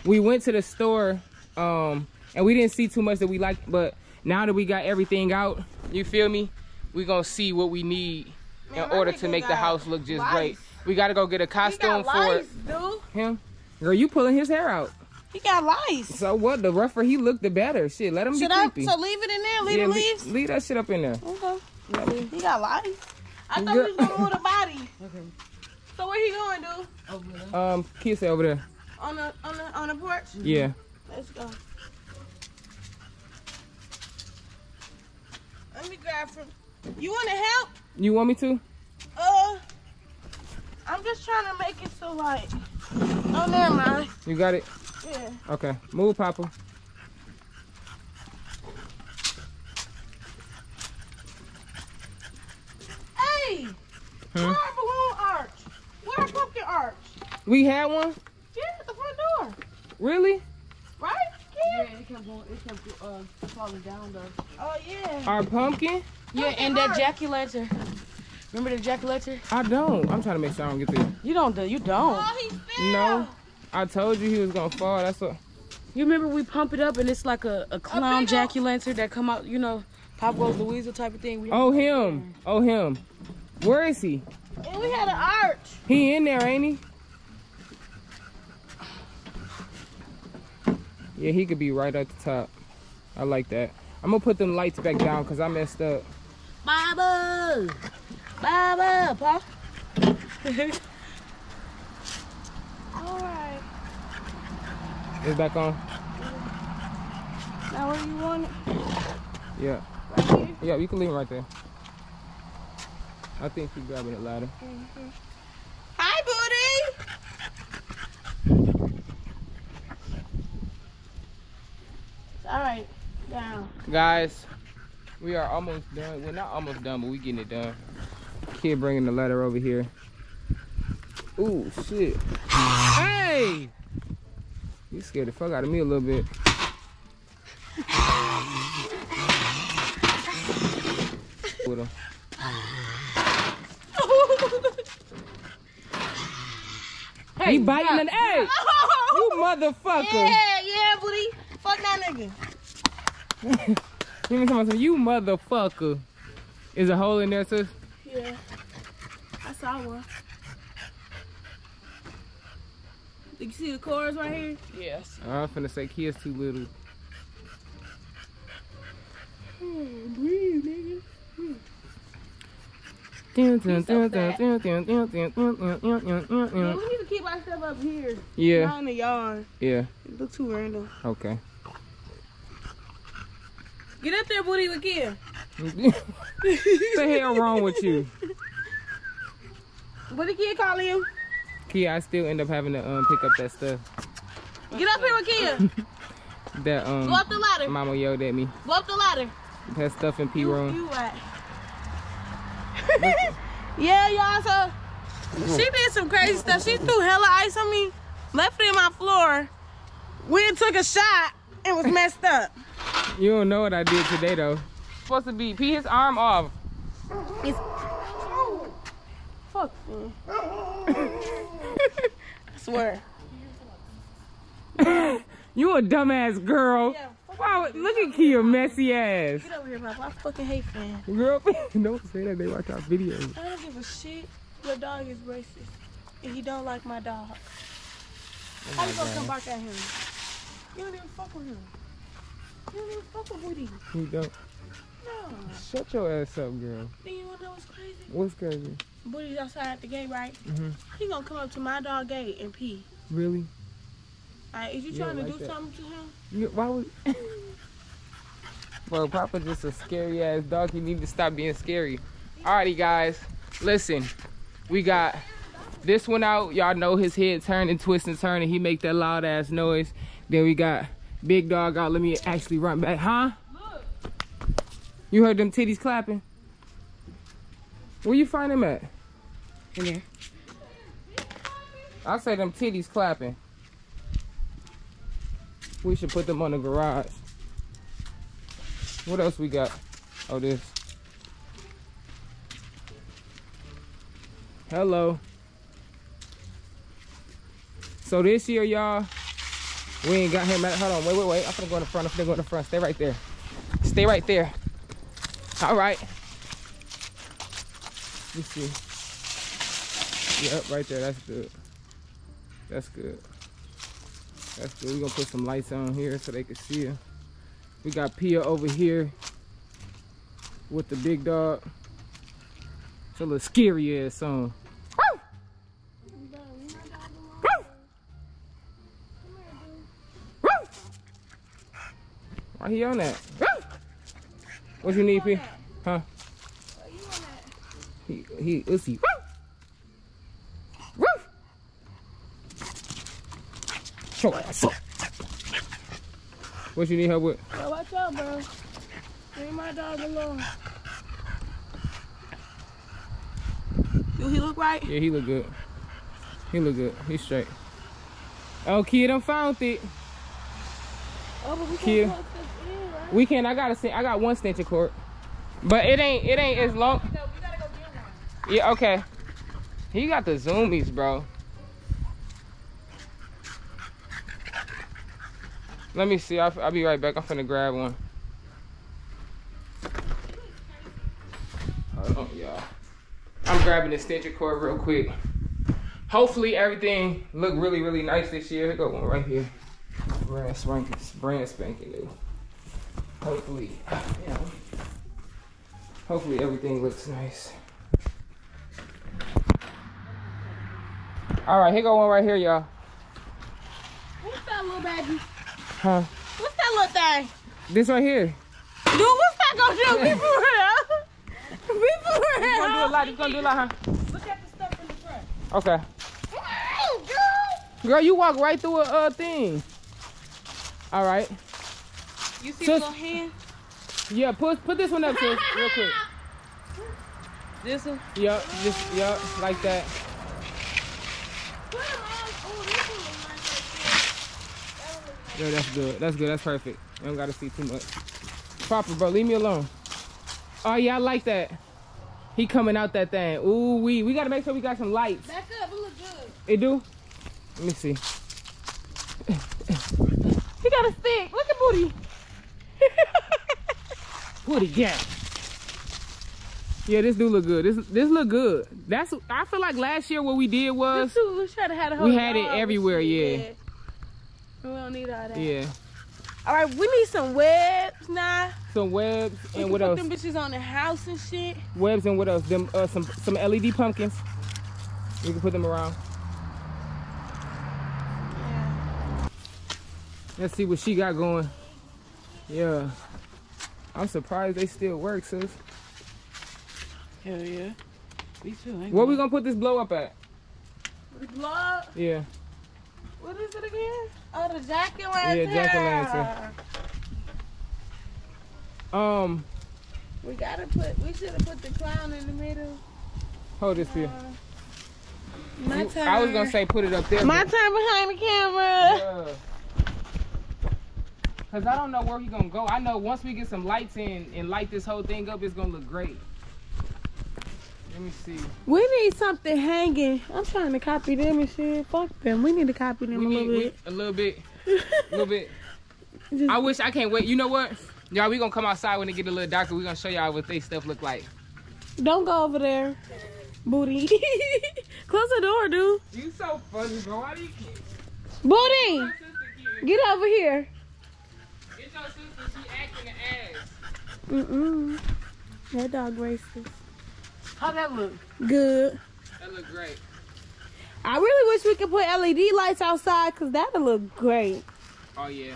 We went to the store um, and we didn't see too much that we liked, but now that we got everything out, you feel me? We gonna see what we need in Man, my order to make the house look just lice. great. We gotta go get a costume got for lice, dude. him. Girl, you pulling his hair out. He got lice. So what? The rougher he looked, the better. Shit, let him Should be I? creepy. So leave it in there. Leave yeah, the leaves. leave that shit up in there. Okay. He got lice. I thought he was gonna move the body. Okay. So where he going, dude? Over there. Um, kiss over there. On the on the on the porch? Yeah. Let's go. Let me grab from. You want to help? You want me to? Uh, I'm just trying to make it so like. Oh, never mind. You got it? Yeah. Okay. Move, Papa. Hey, where Hmm? our balloon arch? Where our pumpkin arch? We had one? Yeah, at the front door. Really? Right? Yeah, Yeah. it kept going. It kept uh, falling down though. Oh yeah. Our pumpkin? Yeah, and that jack lantern. Remember the jack lantern? I don't. I'm trying to make sure I don't get this. You don't do. You don't. Oh, he fell. No. I told you he was gonna fall. That's what. You remember we pump it up and it's like a, a clown big jack o' lantern that come out. You know, Pop Goes the Weasel type of thing. We Oh, him. Oh, him. Where is he? And we had an arch. He in there, ain't he? Yeah, he could be right at the top. I like that. I'm gonna put them lights back down because I messed up. Baba, Baba, Pop. [laughs] All right. It's back on? Now where you want it? Yeah. Right here. Yeah, you can leave it right there. I think she's grabbing it louder. Mm-hmm. Hi, booty. All right. Down. Guys, we are almost done. We're not almost done, but we getting it done. Kid bringing the ladder over here. Ooh, shit. Hey! You scared the fuck out of me a little bit. With him. he biting an egg. You motherfucker. Yeah, yeah, booty. Fuck that nigga. You mean something? You motherfucker. Is a hole in there, sis? Yeah. I saw one. Did you see the chorus right here? Yes. I'm finna say kids too little. Yeah, we need to keep our stuff up here. Yeah, Not in the yard. yeah, It look too random. okay. Get up there, booty, with Kia. what the hell wrong with you? What the kid calling you? Kia, I still end up having to um pick up that stuff Get up here with Kia. [laughs] that Go um up the ladder. mama yelled at me. Go up the ladder. That stuff in P You, room. you at? [laughs] yeah, y'all. So she did some crazy stuff. She threw hella ice on me, left it in my floor. We took a shot and was messed up. You don't know what I did today though. Supposed to be pee his arm off. It's fuck. man. I swear. You a dumbass girl. Yeah. Wow, look at Kia messy ass. Get over here, Papa. I fucking hate fan. Girl, [laughs] don't say that. They watch our videos. I don't give a shit. Your dog is racist, and he don't like my dog. Oh How you gonna come bark at him? You don't even fuck with him. You don't even fuck with Woody. You don't. No. Shut your ass up, girl. Then you wanna know what's crazy? What's crazy? Woody's outside at the gate, right? Mhm. He gonna come up to my dog gate and pee. Really? Alright, is you You trying to like do that. something to him? You, why would? [laughs] Bro, Papa just a scary ass dog. You need to stop being scary. Alrighty, guys. listen, we got this one out. Y'all know his head turn and twist and turn and he make that loud ass noise. Then we got Big Dog out. Let me actually run back. Huh? Look. You heard them titties clapping? Where you find them at? In there. I say them titties clapping. We should put them on the garage. What else we got? Oh, this. Hello. So this year, y'all, we ain't got him at, hold on, wait, wait, wait. I'm gonna go in the front, I'm gonna go in the front. Stay right there. Stay right there. All right. Let's see. Yep, right there, that's good. That's good. That's good. We're gonna put some lights on here so they can see. We got Pia over here with the big dog. It's a little scary ass song. Why he on that? What you need, P? Huh? He he ussy. Show ass up. What you need help with? Yo, watch out, bro. Leave my dog alone. Do he look right? Yeah, he look good. He look good. He's straight. Oh, kid, I found it. Oh, but we Kid. can't put this? We can. I got a. sten- I got one stench cord, but it ain't. It ain't as long. No, we gotta go. Yeah. Okay. He got the zoomies, bro. Let me see. I'll, I'll be right back. I'm finna grab one. Hold on, y'all. I'm grabbing the stench cord real quick. Hopefully everything look really, really nice this year. Here go one right here. Brand spanking, brand spanking new. Hopefully, you know, hopefully everything looks nice. All right, here go one right here, y'all. What's that little baby? Huh? What's that little thing? This right here. Dude, what's that gonna do? Be for real. Be for It's real. gonna do a lot. It's gonna do a lot, huh? Look at the stuff in the front. Okay. Girl. Girl, you walk right through a uh, thing. All right. You see Sis- the little hand? Yeah, put put this one up, sis, real quick. This one? Yup, just yup, like that. Put him on. Oh, this one looks nice right there. Yeah, that's good. That's good. That's perfect. You don't gotta see too much. Proper, bro. Leave me alone. Oh yeah, I like that. He coming out that thing. Ooh, we we gotta make sure we got some lights. Back up. It look good. It do? Let me see. [laughs] He got a stick. Look at Booty. [laughs] What it got? Yeah, this do look good. This this look good. That's I feel like last year what we did was too, we had We had it everywhere, shit. yeah. We don't need all that. yeah All right, we need some webs now. some webs We and can what put else? them bitches on the house and shit. Webs and what else? Them uh, some some LED pumpkins. We can put them around. Let's see what she got going. Yeah. I'm surprised they still work, sis. Hell yeah. Me too. Where we gonna put this blow up at? The blood. Yeah. What is it again? Oh, the jacket lantern. Yeah, jack-o'-lantern. Um, We gotta put. We should have put the clown in the middle. hold this here. My turn. I was gonna say put it up there. My but- turn behind the camera. Yeah. Cause I don't know where he gonna go. I know once we get some lights in and light this whole thing up, it's gonna look great. Let me see. We need something hanging. I'm trying to copy them and shit. Fuck them. We need to copy them We a need little we- bit. a little bit, a [laughs] little bit. Just- I wish I can't wait. You know what? Y'all, we gonna come outside when it get a little darker. We gonna show y'all what they stuff look like. Don't go over there, booty. [laughs] Close the door, dude. You so funny, bro. Why do you keep? Booty, My sister keep- get over here. It's your sister. She acting an ass. Mm-mm. That dog racist. How that look? Good. That look great. I really wish we could put LED lights outside because that'll look great. Oh yeah.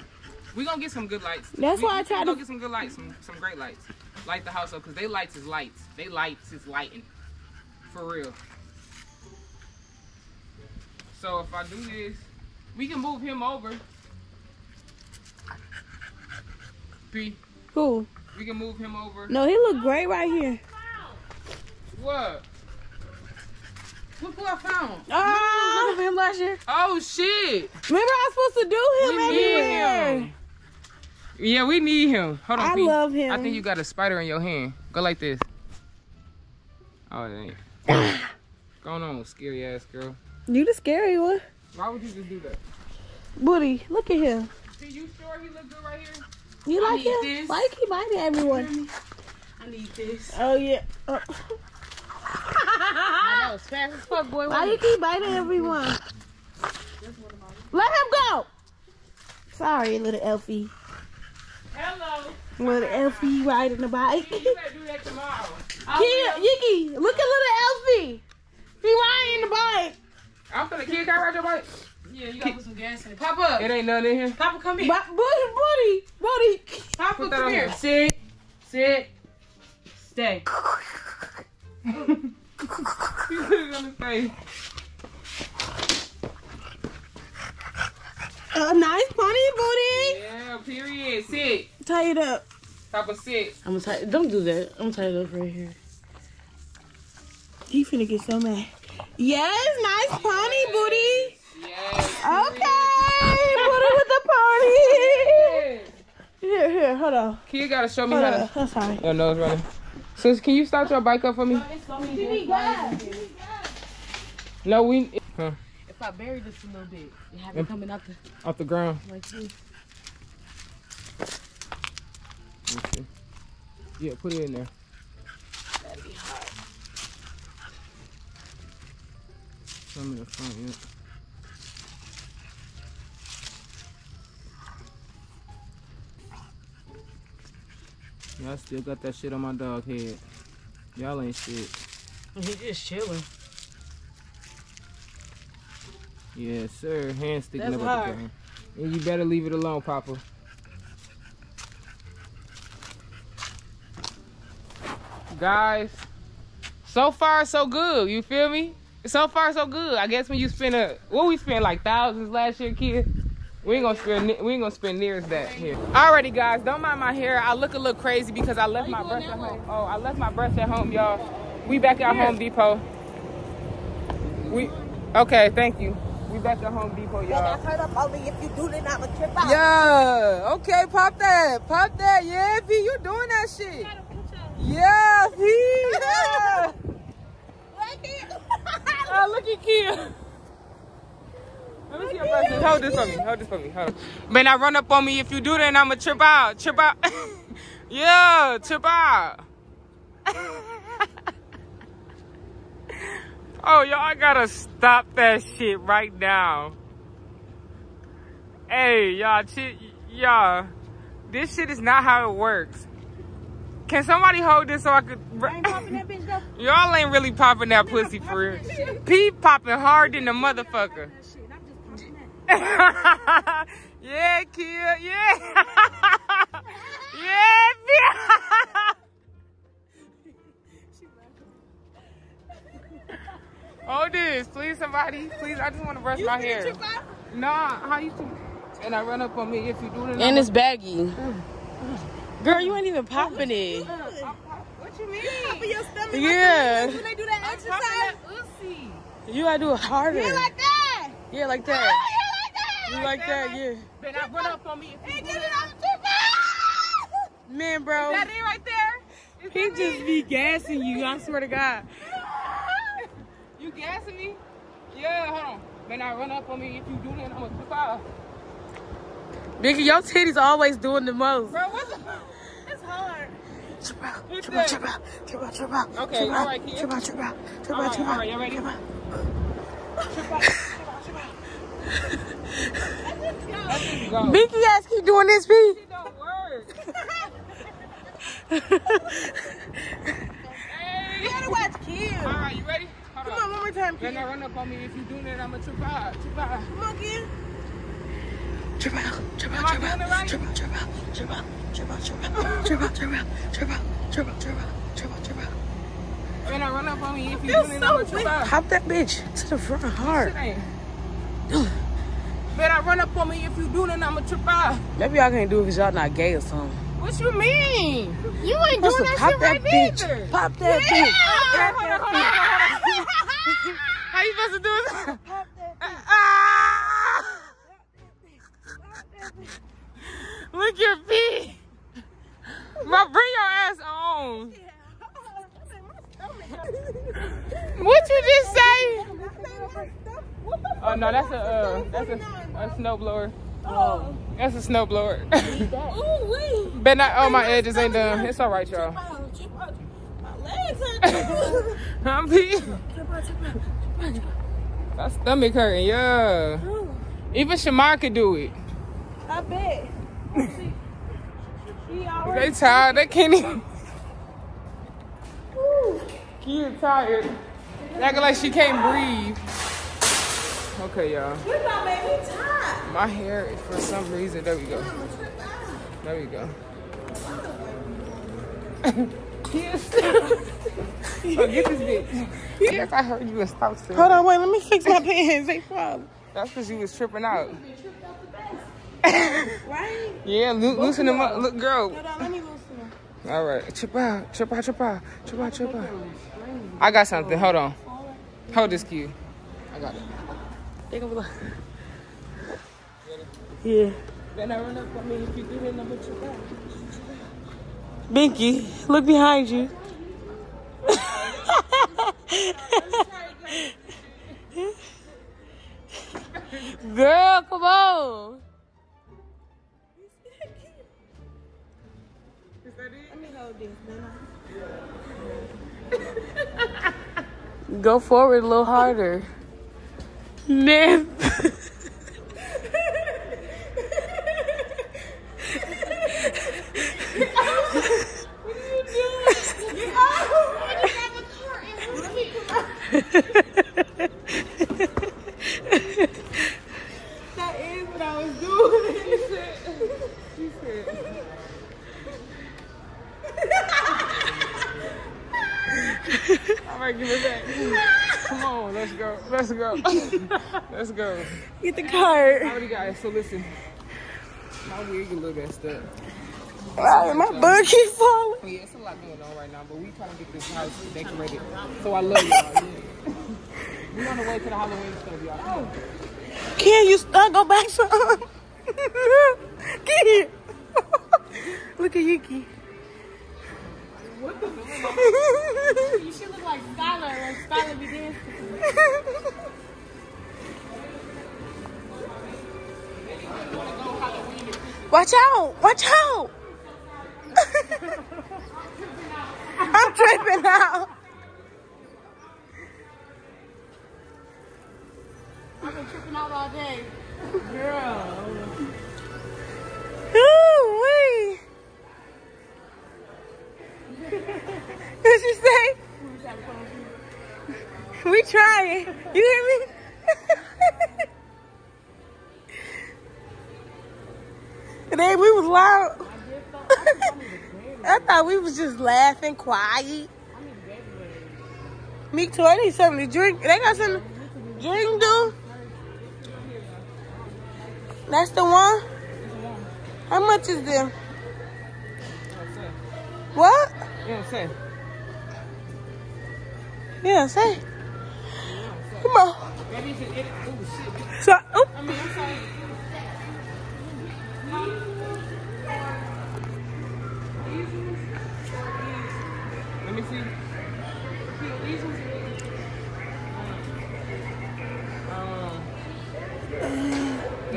We're gonna get some good lights. That's we, why I we tried gonna get some good lights, some some great lights. Light the house up, cause they lights is lights. They lights is lighting. For real. So if I do this, we can move him over. B. Who? We can move him over. No, he look great right here. What? Look who oh! I found. Remember him last year? Oh shit! remember I was supposed to do him We need everywhere. him. Yeah, we need him. Hold on, I P. love him. I think you got a spider in your hand. Go like this. Oh, it ain't. [coughs] Going on, scary ass girl. You the scary one. Why would you just do that? Booty, look at him. See, you sure he look good right here? You like need him? this. Why you keep biting everyone? I need this. Oh yeah. Uh, [laughs] I know, it's fast as fuck, boy. why you keep biting everyone? Let him go. Sorry, little Elfie. Hello. Little Elfie riding the bike. You better do that tomorrow. [laughs] Kid, Yiggy, look at little Elfie. He riding the bike. I'm finna kid car ride your bike. Yeah, you gotta put some gas in it. Pop up. It ain't nothing in here. Papa, come here. But booty, booty, booty. Papa, Put that come on here. here. Sit. Sit. Stay. [laughs] You put it on his face. A nice pony booty. Yeah, period. Sit. Tie it up. Papa, sit. I'm gonna tie. Don't do that. I'm gonna tie it up right here. He finna get so mad. Yes, nice pony booty. Yes. Okay, booty with the [laughs] pony. Here, here, hold on. Kid gotta show me Hold how on. to. I'm sorry. Your nose running. Sis, can you start your bike up for me? You need gas. No, we. Huh? If I bury this a little bit, you have it coming out the Off the ground. like this. Let me see. Yeah, put it in there. That'd be hard. Some in the front, yeah. I still got that shit on my dog head. Y'all ain't shit. He just chilling. Yes, sir. Hand sticking That's up at the hard. ground. And you better leave it alone, Papa. Guys, so far so good. You feel me? So far so good. I guess when you spend a what we spent like thousands last year, kid. We ain't gonna spend we ain't gonna spend near as that here. Alrighty, guys, don't mind my hair. I look a little crazy because I left my brush at home. Oh, I left my brush at home, y'all. We back at Home Depot. We okay, thank you. We back at Home Depot, y'all. heard up on me. If you do, then I'ma trip out. Yeah. Okay, pop that. Pop that. Yeah, P, you doing that shit. Yeah, P. [laughs] Yeah. oh, [laughs] look at Kia. Let me see your person. Hold this for me. Hold this for me. Hold. Man, I run up on me. If you do that, I'ma trip out. Trip out. [laughs] yeah, trip out. [laughs] oh, y'all, I gotta stop that shit right now. Hey, y'all, y'all, this shit is not how it works. Can somebody hold this so I could? y'all ain't really popping that pussy for real. Pete popping hard than the motherfucker. [laughs] yeah, kid, yeah, [laughs] yeah, Pete. Hold this, please, somebody, please. I just want to brush my hair. Nah, how you? Two? And I run up on me if you do it. And it's baggy. Girl, you ain't even popping it. What you mean? For your stomach. Yeah. When they do that exercise. That You gotta do it harder. Yeah, like that. Yeah, like Oh, yeah, You like that, yeah. Then I run up on me if you Hey, do get it. it on the Man, bro. That it right there. Is He just it? be gassing you, I swear to God. [laughs] You gassing me? Yeah, hold on. Then I run up on me if you do that. I'm gonna flip out. Nigga, your titties always doing the most. Bro, what the? It's hard. Trip out, trip out, trip out, trip out, trip out. Okay, trip out, right, kid. Trip out, trip out, trip out, trip out. right, you ready? trip out. Let's go. Binky ass keep doing this, P. Don't work. hey. You gotta watch kids. All right, you ready? Hold Come on, one more time, Then kid. I run up on me if you do that. I'm gonna trip out. Trip out. Come on, kid. Trip out, trip Am out, I trip doing out, it right? trip out, trip out, trip out, trip out, trip out, trip out, trip out, trip out, trip out, trip out, trip out, trip out. When I run up on me, if you do it, I'm trip out. Pop that bitch to the front hard. [sighs] Better run up on me if you do, then I'ma trip out. Maybe y'all can't do it because y'all not gay or something. What you mean? You ain't doing that pop shit that right bitch. neither. Pop that Yeah. bitch. Hold on, hold on, hold on, hold on. How you supposed to do this? it? Ah! [laughs] Look your feet. Ma, bring your ass on. [laughs] [laughs] What you just say? Oh no, that's a uh, that's a, a snow blower. Oh. That's a snow blower. Ooh, wee. [laughs] but not all my edges ain't done. It's all right, y'all. My legs hurt. [laughs] I'm pee. My stomach hurting, yeah. Even Shamar could do it. I bet. They tired. They can't even. Kid tired. Acting like she can't breathe. Okay, y'all. You about made me. My hair, for some reason, there we go. There we go. yes. [laughs] oh, get this bitch. Yes, I heard you was stop saying Hold on, wait. Let me fix my [laughs] pants. They fall. That's because you was tripping out. [laughs] Right? Yeah, loo- loosen them up. Look, girl. Hold on. Let me loosen them. All right, chip out, chip out, chip out, chip out, chip out. I got something. Hold on. Hold this cue. I got it. Think of a Yeah. Then I run up on me if you do that number chip out. Binky, look behind you. Girl, come on. Let me hold this. No, no. Go forward a little harder. Nah. That is what I was doing. She said. All right, give it back. Come on, let's go. Let's go. [laughs] let's go. Get the. I already got it. So listen, my wig a little messed up. Wow, my bug keep falling. Yeah, it's a lot going on right now, but we trying to get this house decorated. So I love y'all. Yeah. [laughs] we on the way to the Halloween stuff, y'all. Oh. Can you start go back some? [laughs] Get here. Look at Yuki. [laughs] You should look like Skylar when Skylar be dancing. Watch out! Watch out! [laughs] I'm tripping out. I've been tripping out all day. Ooh, wee. [laughs] What'd you say? We trying. You hear me? [laughs] Today we was loud. [laughs] I thought we was just laughing, quiet. Me too. I need something to drink. They got to drink, dude. That's the one. How much is them? What? You know what I'm saying? Yeah, say. Come on. Maybe you should edit. Oh, shit. So, oop. I mean, I'm sorry. Let me see.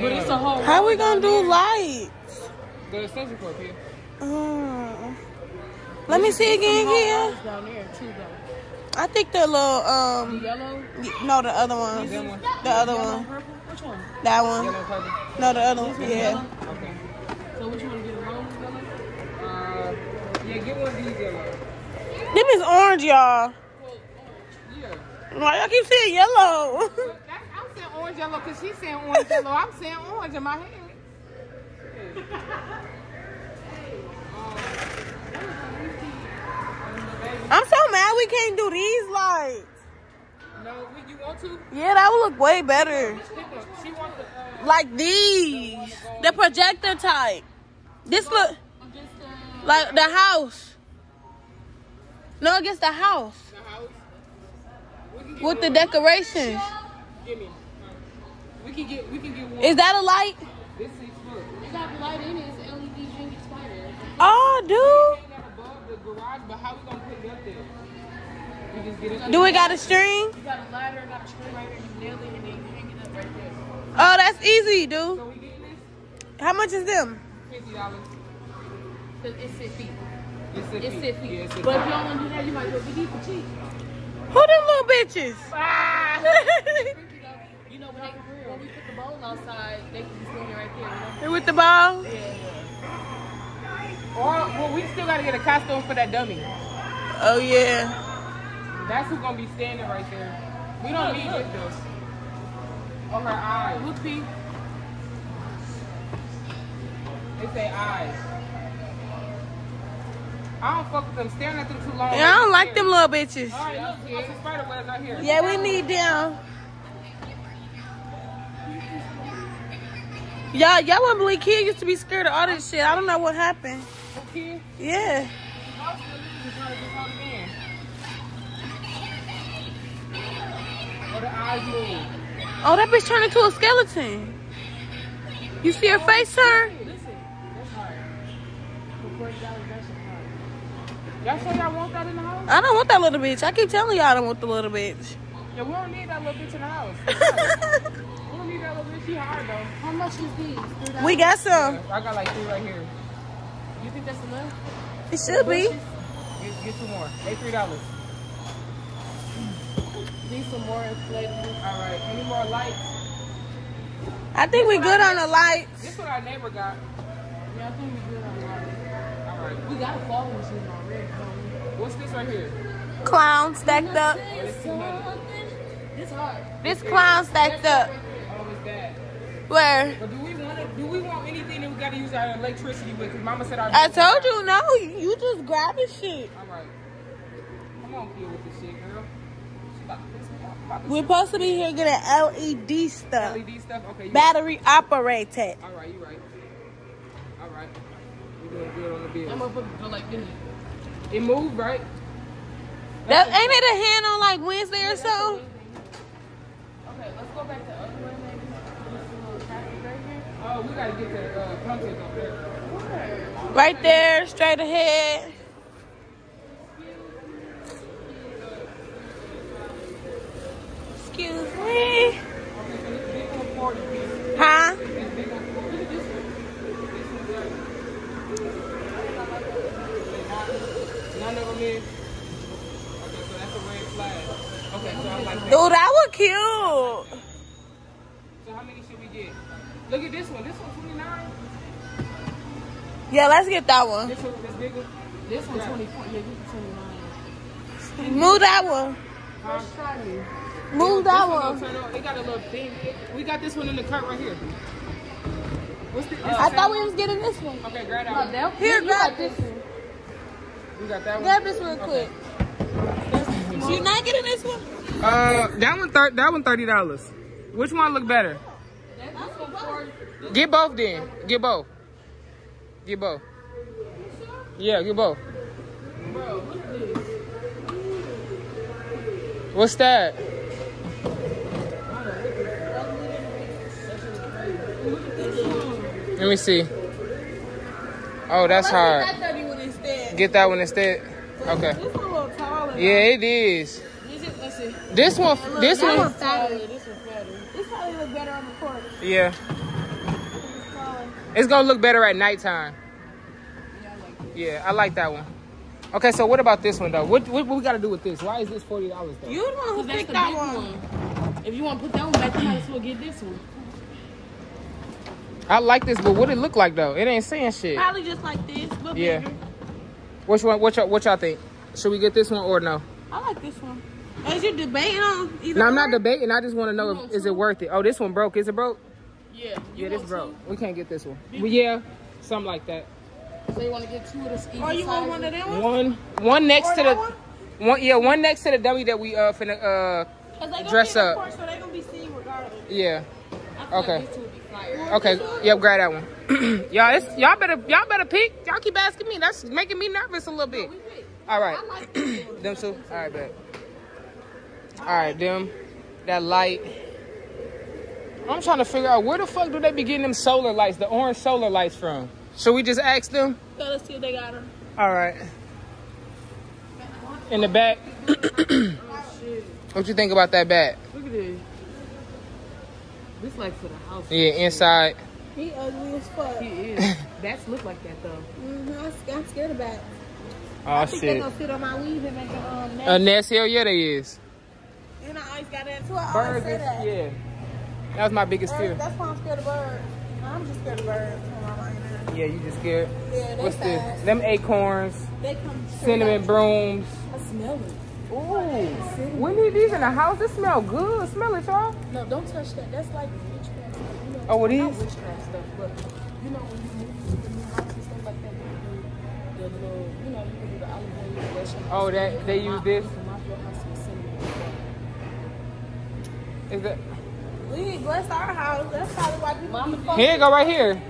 But it's a whole. How we gonna do lights? The extension cord here. Mm. Let me see again here. Down there too, though. I think the little um Yellow, no the other one. That one. The other one. purple. Which one? That one. Yellow purple. No the other one. Yeah. Okay. So which one? Get a rose yellow? Uh, yeah, get one of these yellow. Them is orange, y'all. Yeah. Why y'all keep saying yellow? [laughs] That's, I'm saying orange yellow because she's saying orange yellow. I'm saying orange in my head. [laughs] I'm so mad we can't do these lights? No, you want to? Yeah, that would look way better. She the, uh, Like these, the projector type. This look like the house. No, against the house the house. We can get with the decorations. Give me. We can get. We can get one. Is that a light? this six foot. It got the light in it. It's LED drink spider. Oh, dude. Hang that above the garage, but how we gonna put it up there? We just get it. Do we got a string? You got a ladder, got a string right here. You nail it and then you hang it up right there. Oh, that's easy, dude. So we getting this How much is them? fifty dollars. It's six feet. It's six It's feet. six feet. Yeah, it's six but feet. if you don't want to do that, you might go get these for cheap. Who them little bitches? Ah. [laughs] You know when they when we put the bowl outside, they can be swinging right there. You know? With the ball? Or well, we still gotta get a costume for that dummy. Oh yeah. That's who's gonna be standing right there. We don't need it though. Oh, her eyes. Look, P. They say eyes. I don't fuck with them. Staring at them too long. Yeah, I don't like them little bitches. All right, look, kid. Some spider webs out here. Yeah, we need them. Y'all, y'all wouldn't believe kid used to be scared of all this shit. I don't know what happened. Kid. Yeah. I'm still looking to try to get out again. Oh, the eyes move. Oh, that bitch turned into a skeleton. You see her face turn? Y'all sure y'all want that in the house? I don't want that little bitch. I keep telling y'all I don't want the little bitch. Yeah, we don't need that little bitch in the house. [laughs] we don't need that little bitch. She hard though. How much is these? We got some. I got like three right here. You think that's enough? It should be. Get, get two more. They three dollars. Need some more inflatable. All right. Any more lights? I think we good on the lights. This what our neighbor got. Yeah, I think we good on that. All right. We got a fall machine already. What's this right here? Clown stacked up. It's two hundred. This hard. This clown stacked up. Oh, it's that. Where? But do we want to? Do we want anything that we got to use our electricity with? Cause Mama said our. I told you no. You just grabbing shit. All right. Come on, kid, with this shit, girl. She about to piss me off. About to We're supposed to be here getting LED stuff. LED stuff. Okay. You Battery operated. All right, you right. All right. We doing good on the That bill. motherfucker go like this. It moved, right? That ain't it a hand on like Wednesday or so? Okay, let's go back to the other way maybe. This little traffic right here. Oh, we gotta get the uh, pumpkins up there. Right there, straight ahead. Excuse me. Huh? Dude, that was cute. So how many should we get? Look at this one. This one 29. Yeah, let's get that one. This one, this big one. This one 24. Yeah, you can 29. Move that one. Huh? Try me. Move This that one gonna one. turn on. They got a little thing. We got this one in the cart right here. What's the? This I thought we was getting this one. one? Okay, grab that one. Here, you grab got this one. We got that one. Grab this real quick. You not getting this one? Uh, that one thir- that one thirty dollars. Which one look better? This one 40. Get both then. Get both. Get both. Yeah, get both. Bro. What's that? Let me see. Oh, that's hard. That 30 one instead. Get that one instead. Okay. This one taller. Yeah, it is. Is it? Let's. This one, this one. one fatter. This one fatter. This probably look better on the. Yeah. It's gonna look better at nighttime. Yeah, I like that one. Okay, so what about this one though? What what, what we gotta do with this? Why is this forty dollars though? You the one who Cause that's picked that one. one. If you want to put that one back, you might as well get this one. I like this, but what it look like though? It ain't saying shit. Probably just like this, but Yeah. bigger. Which one? What y'all, what y'all think? Should we get this one or no? I like this one. Is you debating on either No, I'm not debating. I just want to know if, is it worth it. Oh, this one broke. Is it broke? Yeah. Yeah, this broke. We can't get this one. But yeah, something like that. So you want to get two of the ski Or you want one of them ones? One, one next Or to that the, one? One, yeah, one next to the dummy that we uh finna uh dress up. Course, so they gonna be seen regardless. Yeah. Okay. Okay. Yep. Grab that one. [clears throat] y'all, it's, y'all better y'all better pick. Y'all keep asking me. That's making me nervous a little bit. All right. [clears throat] them two. All right, bet. All right, them. That light. I'm trying to figure out where the fuck do they be getting them solar lights, the orange solar lights from? Should we just ask them? So let's see if they got them. All right. In the back. [coughs] [coughs] what you think about that bat? Look at this. This like for the house. Yeah, inside. He ugly as fuck. He is. [coughs] Bats look like that though. Mm-hmm. I'm scared of bats. Oh I think they shit. gonna sit on my weave and make a um, nest. A nest, hell yeah, they is. and I always got that too. I always Birds, say that. yeah. That was my biggest fear. That's why I'm scared of birds. I'm just scared of birds. when I'm like that. Yeah, you just scared. Yeah, What's this? Them acorns, They come cinnamon out. brooms. I smell it. Ooh, we need these in the house. This smell good. Smell it, y'all. No, don't touch that. That's like witchcraft stuff. You know, Oh, it not witchcraft stuff, but you know when you move to the new house and stuff like that, you do the little, you know, you can do the olive oil, the Russian. Oh, that they use this. You can mop your house with cinnamon. Is that? We need bless our house. That's probably why people Mama, keep Here you go, right here.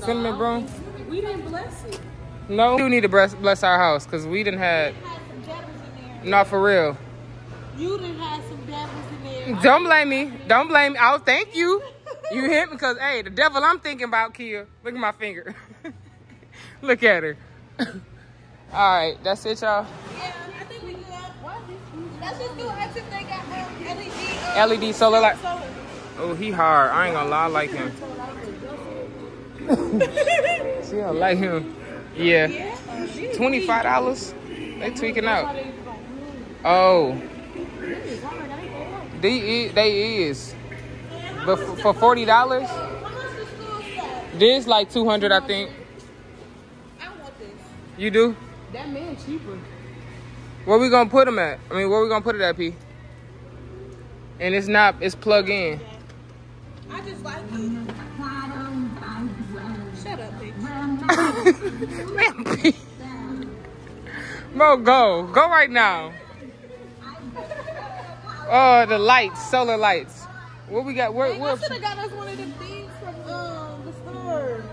Cinnamon broom. we didn't bless it. No, we do need to bless, bless our house because we didn't have. had some devils in there. Not for real. You done had some devils in there. Don't blame me. Don't blame me. I'll thank you. You hit me because, hey, the devil I'm thinking about, Kia. Look at my finger. [laughs] Look at her. [laughs] All right, that's it, y'all. Yeah, I think we good. Let's just do it if they got LED. Um, LED solar light. Oh, he hard. I ain't gonna lie, I like him. [laughs] she don't like him. Yeah. Twenty-five dollars. They tweaking out. Oh. They is, they is. But for, for forty dollars, How much the school stuff? this like two hundred, I think. I want this. You do? That man cheaper. Where we gonna put him at? I mean, where we gonna put it at, P? And it's not. It's plug in. I just like it. Shut up, bitch. [laughs] Bro, go, go right now. Oh, the lights, solar lights. What we got? Where? Where I should have got us one of them things from um, the store.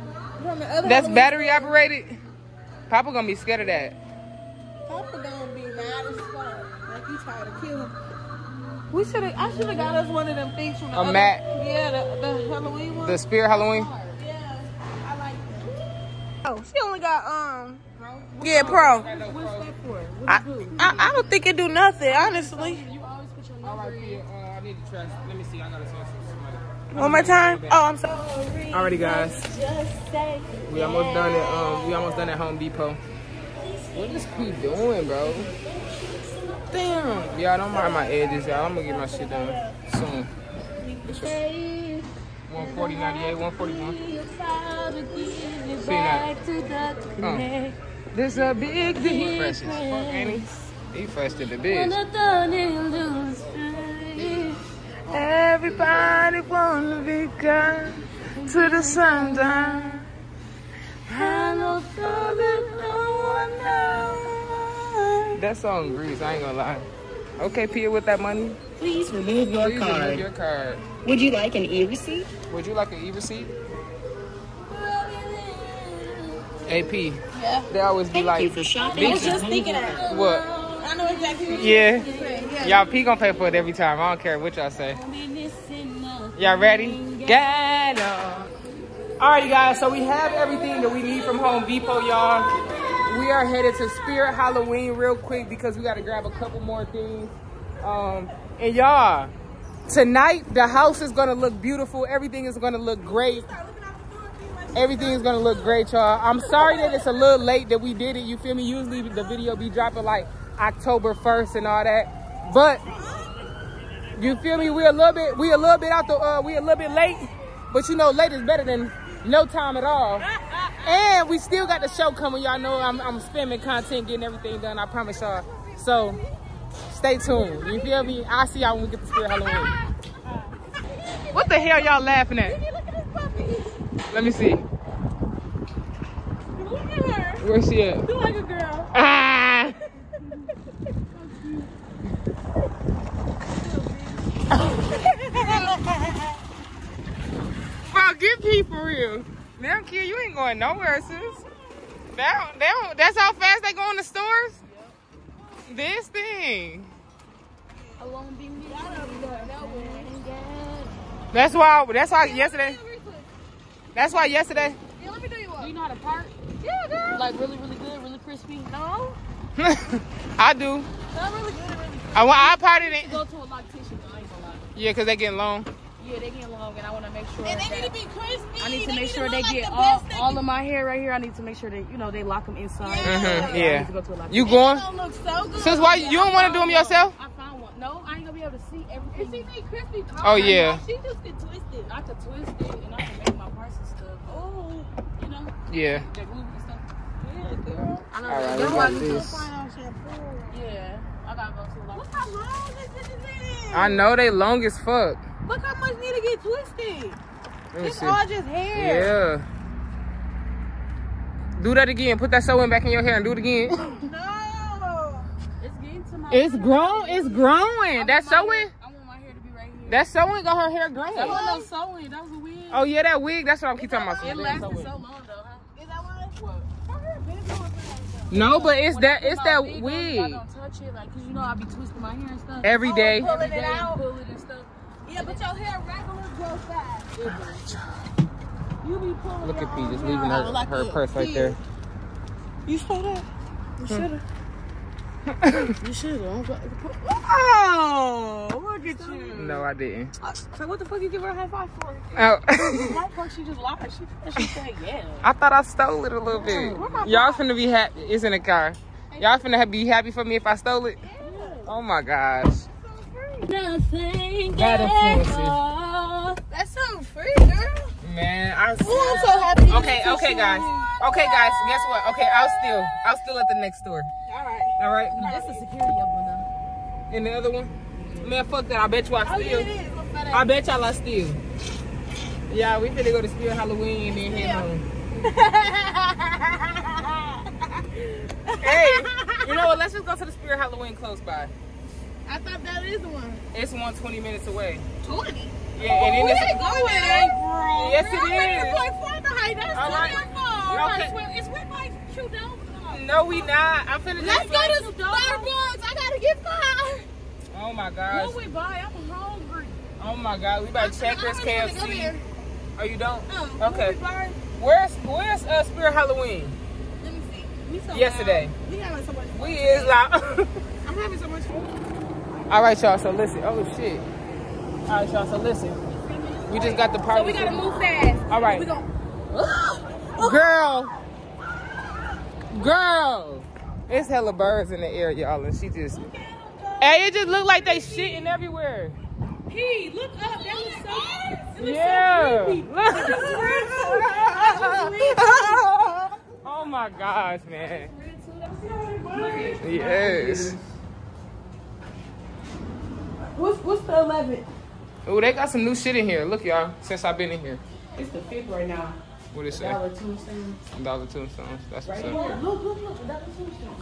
From the other that's battery operated. Papa gonna be scared of that. Papa gonna be mad as fuck. Like you trying to kill him. We should have. I should have got us one of them things from the A other, mat? Yeah, the, the Halloween one. The Spirit Halloween. Yeah, I like that. Oh, she only got um. Yeah, pro. What's that for? What I, do? I I don't think it do nothing, honestly. You always put your All number right, in. P. Uh, I need to try. Let me see. I gotta talk to somebody. One more time. Oh, I'm sorry. Alrighty, guys. We almost done it. Um, we almost done at Home Depot. What is he doing, bro? Damn. Y'all don't mind my edges, y'all. I'm gonna get my shit done soon. 140, 98, 141. See that? Oh. This a big deal. Fresh as fuck, ain't he? He fresh to the bitch. Everybody wanna be gone to the sundown. I know that no one knows. That song Grease, I ain't gonna lie. Okay, Pia, with that money, Please remove your please remove card. your card. Would you like an e-receipt? Would you like an e-receipt? AP. Yeah. They always be Thank like, you for shopping. I was just thinking that. what? I know exactly what Yeah. you're Yeah. Y'all, P gonna pay for it every time. I don't care what y'all say. Y'all ready? Get up. Alrighty guys, so we have everything that we need from Home Depot, y'all. We are headed to Spirit Halloween real quick because we gotta grab a couple more things. Um, and y'all, tonight the house is gonna look beautiful. Everything is gonna look great. Everything is gonna look great, y'all. I'm sorry that it's a little late that we did it. You feel me? Usually the video be dropping like October 1st and all that. But you feel me? We a little bit, we a little bit out the, uh, we a little bit late. But you know, late is better than no time at all. And we still got the show coming. Y'all know I'm, I'm spamming content, getting everything done. I promise y'all. So stay tuned. You feel me? I'll see y'all when we get to Spirit Halloween. What the hell y'all laughing at? Let me see. Look at her. Where's she at? You like a girl. [laughs] Ah! Key for real. Damn, kid, you ain't going nowhere, sis. That, that, that's how fast they go in the stores? This thing. i won't That's why, that's why yesterday, that's why yesterday, Yeah, let me do you Do you know how to part? Yeah, girl. Like really, really good, really crispy? No. [laughs] I do. Not really good. Really good. I want, I parted it. Go to a lactation, though, I ain't gonna lie. Yeah, because they getting long. Yeah, they get long, and I want to make sure. And they need to be crispy. I need to They make to sure look they like get the all, they all of my hair right here. I need to make sure that you know, they lock them inside. Yeah. Mhm, I yeah. need to go to a. You going? don't look so good. Sis, why, you don't want to do them yourself? I found one. No, I ain't gonna be able to see If everything. she need crispy, Oh, yeah. She just get twisted. I could twist it and I can make my parts and stuff. Oh, You know, Yeah. the glue and stuff. yeah, girl. I know. All right, that's we why got you- this. Find out shampoo. Yeah, I gotta go to a Look how long this is. I know they long as fuck. Look how much need to get twisted. Let me It's see. all just hair. Yeah. Do that again. Put that sewing back in your hair and do it again. [laughs] No. It's getting to my. It's grown. It's growing. That I want my sewing. hair- I want my hair to be right here. That sewing got her hair That growing. wasn't no sewing. That was a wig. Oh yeah, that wig. That's what I'm keep talking about. It lasted so long though, huh? Is that what? What? Her hair been going for that. No, but it's When that. It's that wig on, I don't touch it, like, cause you know I be twisting my hair and stuff. Every oh, day. Pulling Yeah, but your hair regular grows fast. You be pulling Look at P own just leaving her, like her purse right there. You saw that? You hmm. should [coughs] have. You should have. Oh, look at you. No, I didn't. So what the fuck you give her a high five for? [laughs] Oh. Why the fuck she just lied? She, she said yeah. I thought I stole it a little bit. Y'all finna be happy. It's in the car. Y'all finna be happy for me if I stole it? Oh my gosh. Nothing. Bad influences. That sounds free, girl. Man, I. Oh, I'm so happy. Okay, okay, guys. Okay, guys. Guess what? Okay, I'll steal. I'll steal at the next store. All right. All right. That's the security up on them. And the other one? Man, fuck that. I bet you I Oh, yeah, steal. it is. I bet y'all I steal. Yeah, we finna go to Spirit Halloween and then head home. [laughs] Hey, you know what? Let's just go to the Spirit Halloween close by. I thought that is one. It's 120 minutes away. 20. Yeah, and then we it's. ain't going there, bro. Yes, Girl, it is. to play Fortnite. That's All not right. Okay. It's with my shoe down. No, we not. I'm finna Let's go to Starbucks. I gotta get five. Oh my gosh. What we buy? I'm hungry. Oh my god. We about Checkers, I really wanna check this KFC. Oh, you don't? Oh, Okay. what we buy? Where's Where's uh, Spirit Halloween? Let me see. We so Yesterday. loud. We having so much fun. We is loud. [laughs] I'm having so much fun. All right, y'all. So listen. Oh shit. All right, y'all. So listen. We just got the party. So we gotta move fast. All right. We. [gasps] Girl. Girl. It's hella birds in the air, y'all, and she just. Hey, it just look like they shitting everywhere. P, look up. That was so. Yeah. [laughs] [laughs] oh my gosh, man. Yes. What's what's the 11? Oh, they got some new shit in here. Look, y'all. Since I've been in here, It's the fifth right now. what it say? Dollar tombstone. Dollar tombstones. That's what's Right up. Look, look, look. Dollar tombstone.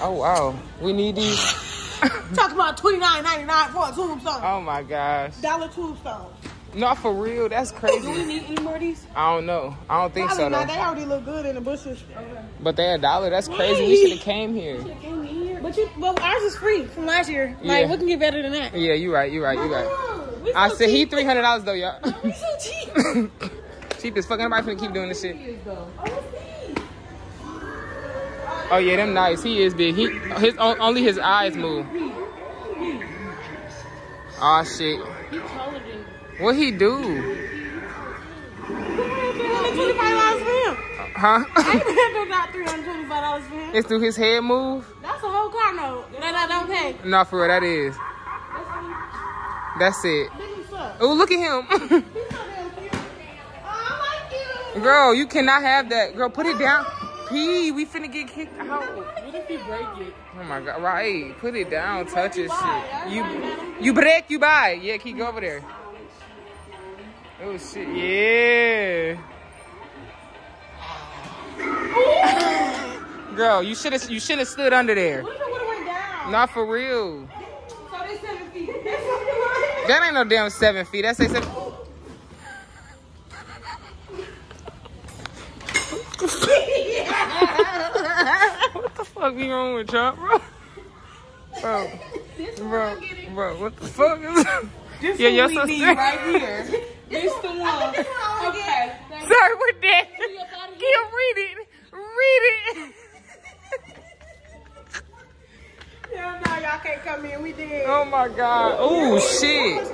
Oh wow, we need these. [laughs] Talk about twenty nine ninety nine for a tombstone. Oh my gosh. Dollar tombstone. Not for real. That's crazy. Do we need any more of these? I don't know. I don't think so Probably not. They already look good in the bushes. But they're a dollar. That's crazy. We should have came here. Came in here. But you, well, ours is free from last year. Like, Yeah. we can get better than that. Yeah, you're right. You're right. You're right. We I so said he three hundred dollars though, y'all. We so [laughs] cheap. Cheap as fucking. Everybody finna keep doing this shit. Oh? Oh yeah, them nice. He is big. He his only his eyes move. Oh shit. What he do? $325 for him. Huh? I ain't been got $325 for him. it's through his head move? That's a whole car note that I don't pay. No, for real, that is. That's it. Big as fuck. Oh, look at him. He's so [laughs] damn cute. Oh, you. Girl, you cannot have that. Girl, put it down. P, we finna get kicked out. What if you break it? Oh my god, right. Put it down, touch his shit. You you break, you buy. Yeah, keep go over there. Oh shit, yeah. [laughs] Girl, you should have you should have stood under there. Not for real. [laughs] That ain't no damn seven feet. That's like seven. [laughs] what the fuck be wrong with y'all, bro? Bro, bro, bro, what the fuck is This yeah, your sister. right here. This, this the one. Okay. Sorry, we're dead. It. Read it. Hell no, y'all can't come in. We did. Oh my god. Oh shit.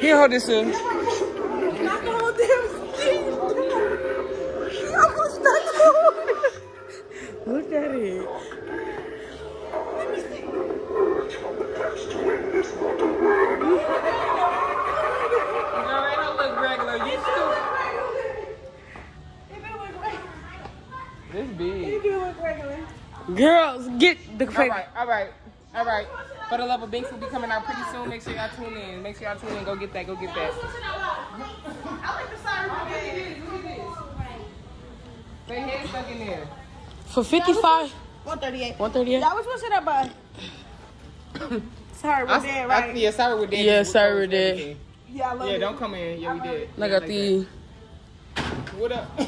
Here, hold this up. Knock the whole damn thing. Almost knocked the whole- Look at it. Girls, get the All fake. right, all right, all right. For the love of Binks will be coming out pretty soon. Make sure y'all tune in. Make sure y'all tune in. Go get that. Go get that. I like the siren brigade. They head stuck in there. For 55, 138. 138? Y'all was what's that by? Sorry, we're I, dead, I, right? yeah, sorry we're dead. Yeah, sorry we're dead. Yeah, I love Yeah, it. don't come in. Yeah, we did. I Yeah, got like these. that. What up?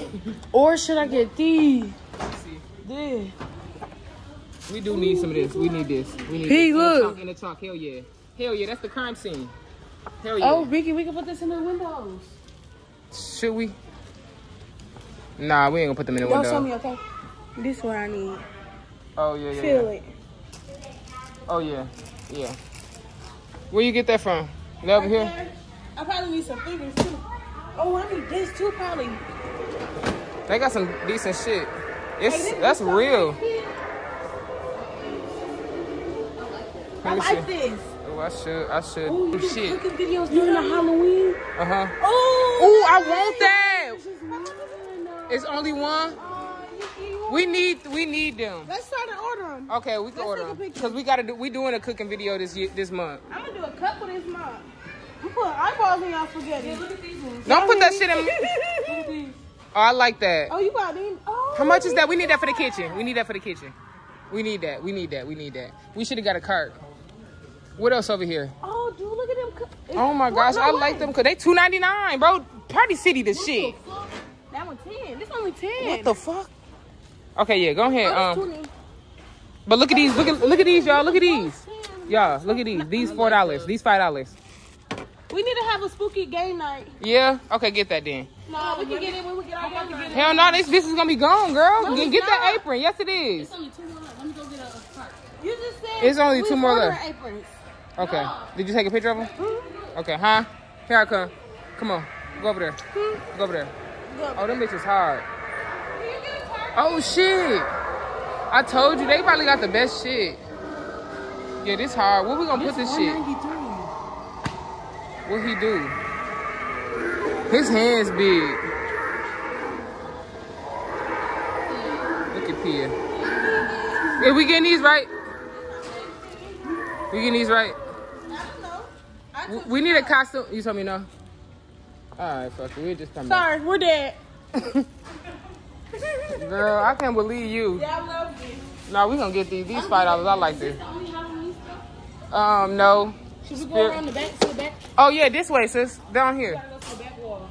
Or should I get these? Let's see. Yeah. We do need some of this. We need this. We need P, this. In the look. chalk, In the chalk. Hell yeah. Hell yeah. That's the crime scene. Hell yeah. Oh, Ricky, we can put this in the windows. Should we? Nah, we ain't gonna put them in the Y'all window. show me, okay? This what I need. Oh yeah, yeah, Feel yeah. it. Oh yeah, yeah. Where you get that from? Over here. There. I probably need some fingers too. Oh, I need this too, probably. They got some decent shit. It's Hey, that's real. nice. I like this. Oh, I should. I should. Oh, you Oh, can shit. look at videos during the Halloween. Uh huh. Oh, Ooh, I want that. It's only one. Oh, We need. We need them. Let's start to order them. Okay, we can Let's order them because we gotta do. We doing a cooking video this year, this month. I'm gonna do a couple this month. I'm putting eyeballs in y'all spaghetti. Don't put that shit in. [laughs] Oh, I like that. oh, you got these? Oh, How much is that? We need that for the kitchen. We need that for the kitchen. We need that. We need that. We need that. We should have got a cart. What else over here? Oh, dude, look at them. co- Oh my gosh, No I way. like them because they two ninety nine, bro. Party City, the shit. That one ten. This only ten. What the fuck? Okay, yeah, go ahead. Oh, Um, but look at these. Look at look at these, y'all. Look at these. Y'all, look at these. These four dollars. These five dollars. We need to have a spooky game night. Yeah. Okay, get that then. No, we can get it when we get our. Hell no, this this is gonna be gone, girl. No, get get that apron. Yes, it is. It's only two more left. Let me go get a cart. You just said It's only two more left. Aprons. Okay. Did you take a picture of them? Okay, huh? Here I come. Come on. Go over there. Go over there. Oh, them bitches hard. Oh shit. I told you they probably got the best shit. Yeah, this hard. Where we gonna put this shit? What he do? His hands big. Look at Pia. Yeah, we getting these right? We getting these right? W- We need a costume. You told me no. All right, fuck it. We'll just come back. Sorry, we're dead. [laughs] Girl, I can't believe you. Yeah, I love you. No, we gonna get these. These five dollars. I like this. Um, no. Should we go around the back to the back? Oh yeah, this way, sis. Down here. Go to the back wall.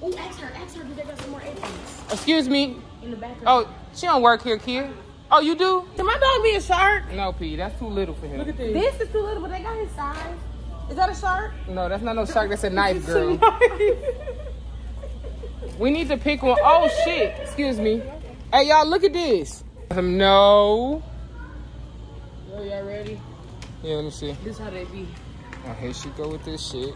Oh, ask her, ask her, do they got some more aprons Excuse me. in the back? Oh, she don't work here, kid. Oh, you do? Can my dog be a shark? No, P. That's too little for him. Look at this. This is too little, but they got his size. Is that a shark? No, that's not no shark. That's a knife, girl. [laughs] We need to pick one. Oh shit! Excuse me. Hey y'all, look at this. No. Yo, y'all ready? Yeah, let me see. This how they be. Oh, here she go with this shit.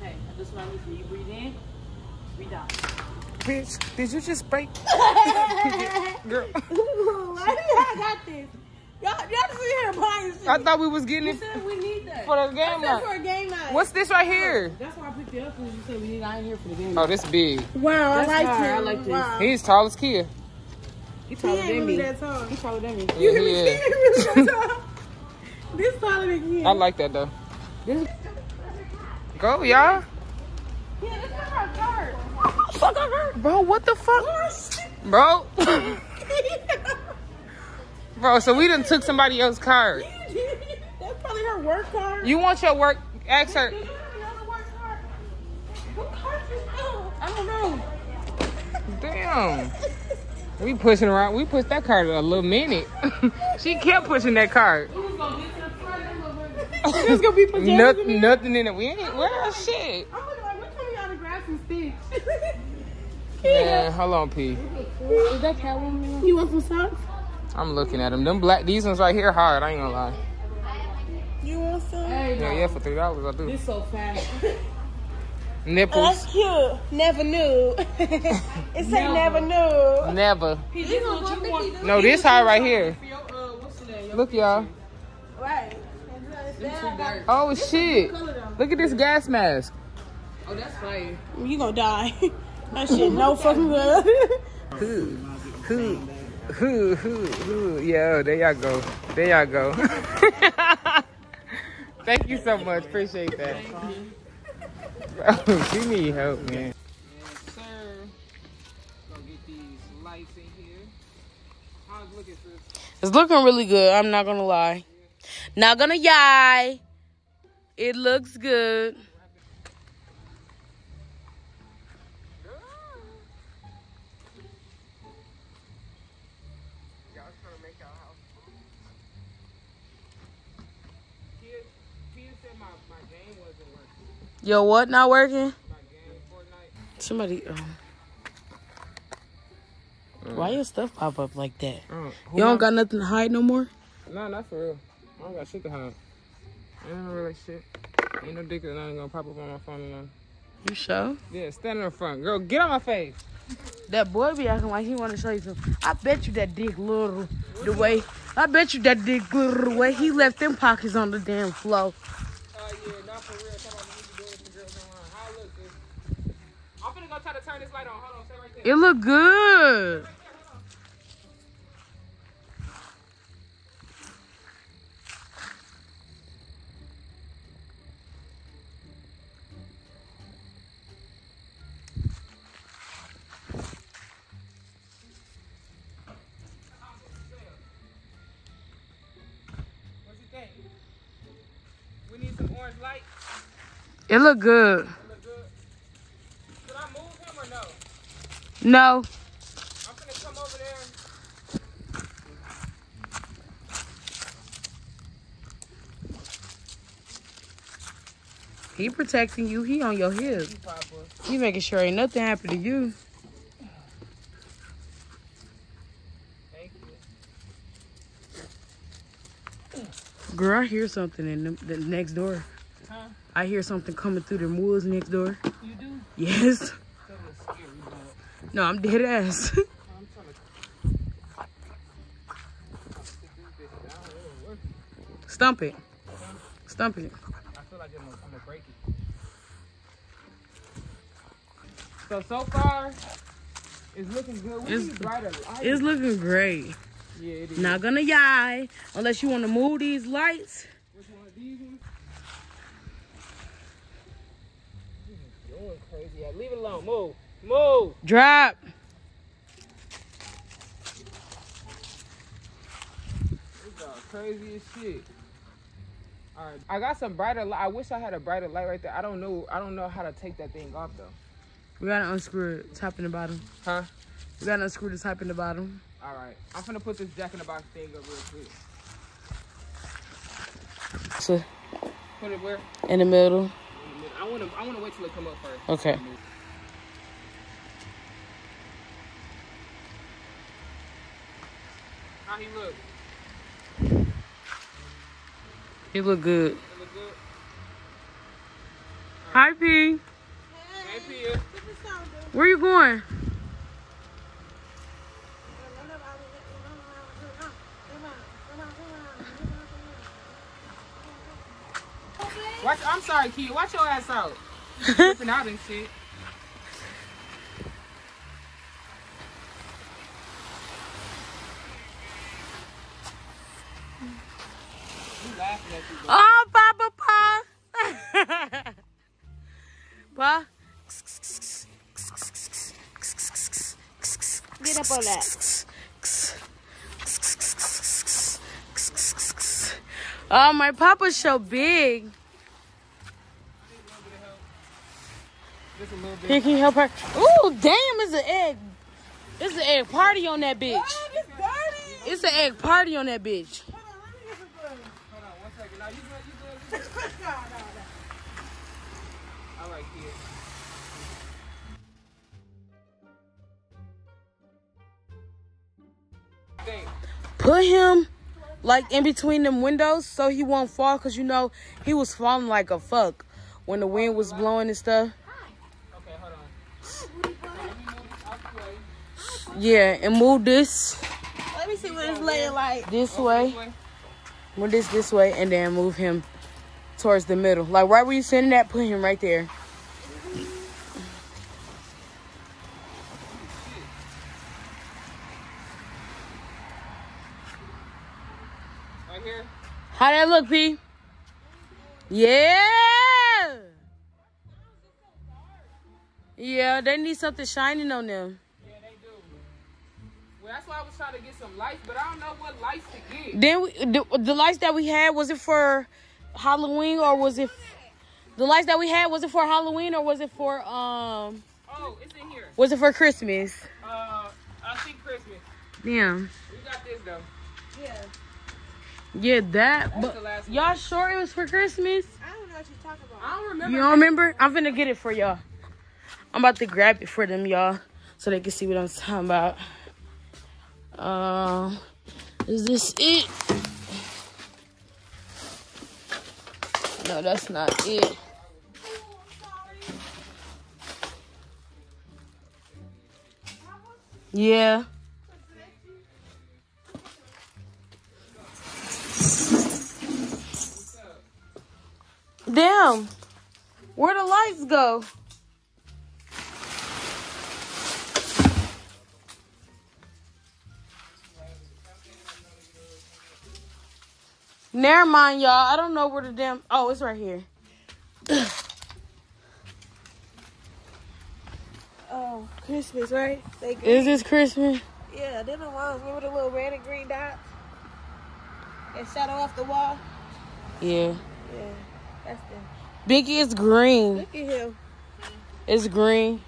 Hey, this is what I need for you. Breathe in, breathe out. Bitch, did you just break? [laughs] [laughs] Girl, Why do y'all got this? Y'all, y'all see here buying shit. I thought we was getting it said we need that. for the game That's for night. a game night. What's this right here? That's why I picked it up because you said we need. I ain't here for the game. Oh, this big. Wow, That's I like hard. this. I like this. Wow. He's tall as Kia. He He taller ain't than really me. that tall. He taller than me. Yeah, You hear he me? He is. ain't really that [laughs] tall. This taller than you. I like that though. This- Go, y'all. Yeah, this is our card. Fuck, I hurt. Bro, what the fuck? Oh, Bro. [laughs] [laughs] Bro, so we done took somebody else's card. [laughs] That's probably her work card. You want your work? Ask her. Do you have another work card? What card is that? I don't know. Damn. We pushing around. We pushed that card a little minute. [laughs] she kept pushing that card. It's [laughs] gonna be pajamas in nothing, there. nothing in it. We ain't. Where shit? I'm looking like, what time y'all to grab some sticks? Man, hold on, P. Is that Catwoman? You want some socks? I'm looking at them. Them black. These ones right here hard. I ain't gonna lie. You want some? Hey, Yeah, yeah. For three dollars, I do. This so fast. [laughs] Nipples. That's cute. Never knew. [laughs] it say never knew. Never. This is what you want. No, this high right here. For your, uh, what's the name? Look, y'all. Right. too dark. Oh shit! Look at this gas mask. Oh, that's fire. You gonna die. [laughs] that shit no fucking good. Who, who, who, who, who? Yeah, there y'all go. There y'all go. [laughs] Thank you so much. Appreciate that. Bro, [laughs] you need help, man. Yes, sir. Go get these lights in here. How's it looking, sis? It's looking really good. I'm not gonna lie. Not gonna lie. It looks good. Y'all trying to make y'all house. Kid, Kid said my, my game wasn't working. Yo, what not working? My game, Fortnite. Somebody. Um, why your stuff pop up like that? Oh, You don't got nothing to hide no more? No, not for real. I don't got shit to hide. Ain't no real shit. Ain't no dick that nothing gonna pop up on my phone and nothing. You sure? Yeah, stand in the front. Girl, get on my face. That boy be acting like he want to show you something. I bet you that dick little the way. I bet you that dick little the way he left them pockets on the damn floor. Oh, yeah, not for real. Come on, we need to do it with the girls online. How it look, sis? I'm finna go try to turn this light on. Hold on, stay right there. It look good. What you think? We need some orange light. It look good. Look good. Should I move him or no? No. I'm finna come over there. He protecting you. He on your hip. He making sure ain't nothing happen to you. Thank you. Girl, I hear something in the, the next door. Huh? I hear something coming through the woods next door. You do? Yes. That was scary, dog. No, I'm dead ass. I'm trying to stick this [laughs] bitch down. It don't. Stump it. Stump it. I feel like I'm gonna, I'm gonna break it. So so far, it's looking good. We It's- brighter lights. It's looking great. yeah, it is. Not gonna yai. Unless you want to move these lights. Which one of these ones? This is Doing crazy. Yeah, leave it alone. Move. Move. Drop. Crazy as shit. All right, I got some brighter. Li- I wish I had a brighter light right there. I don't know. I don't know how to take that thing off though. We gotta unscrew it. Top and the bottom. Huh? We gotta unscrew the top and the bottom. All right. I'm gonna put this Jack in the Box thing up real quick. So Put it where? in the middle. I wanna. I wanna wait till it come up first. Okay. How he look? He look good. It look good. Hi P. Hey, Pia. Where you going? Watch. I'm sorry, kid. Watch your ass out. [laughs] You out and shit. You laughing at you, bro. Oh, Papa [laughs] Pa. pa. Get up on that. Oh, my papa's so big. Just a little bit. Here, can you help her? Ooh, damn, it's an egg. It's an egg party on that bitch. Oh. It's an egg party on that bitch. Hold on, let me get some glue. Hold on one second. Now you good? You good? You good? no, no, no. All right, kid. Put him like in between them windows so he won't fall because you know he was falling like a fuck when the wind was blowing and stuff. Okay, hold on. Yeah, and move this Let me see what it's laying like. this way. Move this this way and then move him towards the middle. Like right where you sitting at, put him right there. Right here. How that look, P? Yeah. Yeah, they need something shining on them. That's why I was trying to get some lights, but I don't know what lights to get. Then we, the, the lights that we had was it for Halloween or was it the lights that we had was it for Halloween or was it for um Oh, it's in here. was it for Christmas? Uh, I think Christmas. Damn. We got this though. Yeah, Yeah, that. That's But the last one. y'all sure it was for Christmas? I don't know what you're talking about. I don't remember. You don't remember? I'm finna get it for y'all. I'm about to grab it for them, y'all, so they can see what I'm talking about. Um, is this it? No, that's not it. Yeah. Damn. Where the lights go? Never mind, y'all. I don't know where the damn. Oh, it's right here. [sighs] Oh, Christmas, right? They green. Is this Christmas? Yeah, they're the ones. Remember the little red and green dots? And shadow off the wall? Yeah. Yeah, that's them. Biggie is green. Look at him. It's green.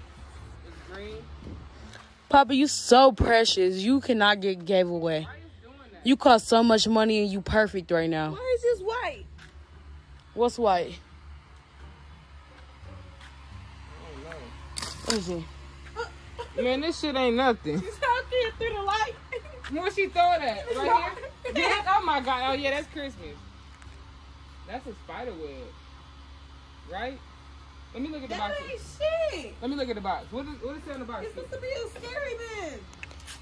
It's green. Papa, you so precious. You cannot get gave away. Why you doing that? You cost so much money and you perfect right now. Why is this white? What's white? I don't Let me see. Man, this shit ain't nothing. He's out there through the light. Where she throw that? Right here? Yeah, oh my god. Oh yeah, that's Christmas. That's a spider web. Right? Let me look at the that box. ain't shit. Let me look at the box. What is what is it on the box? It's supposed to be a scary man.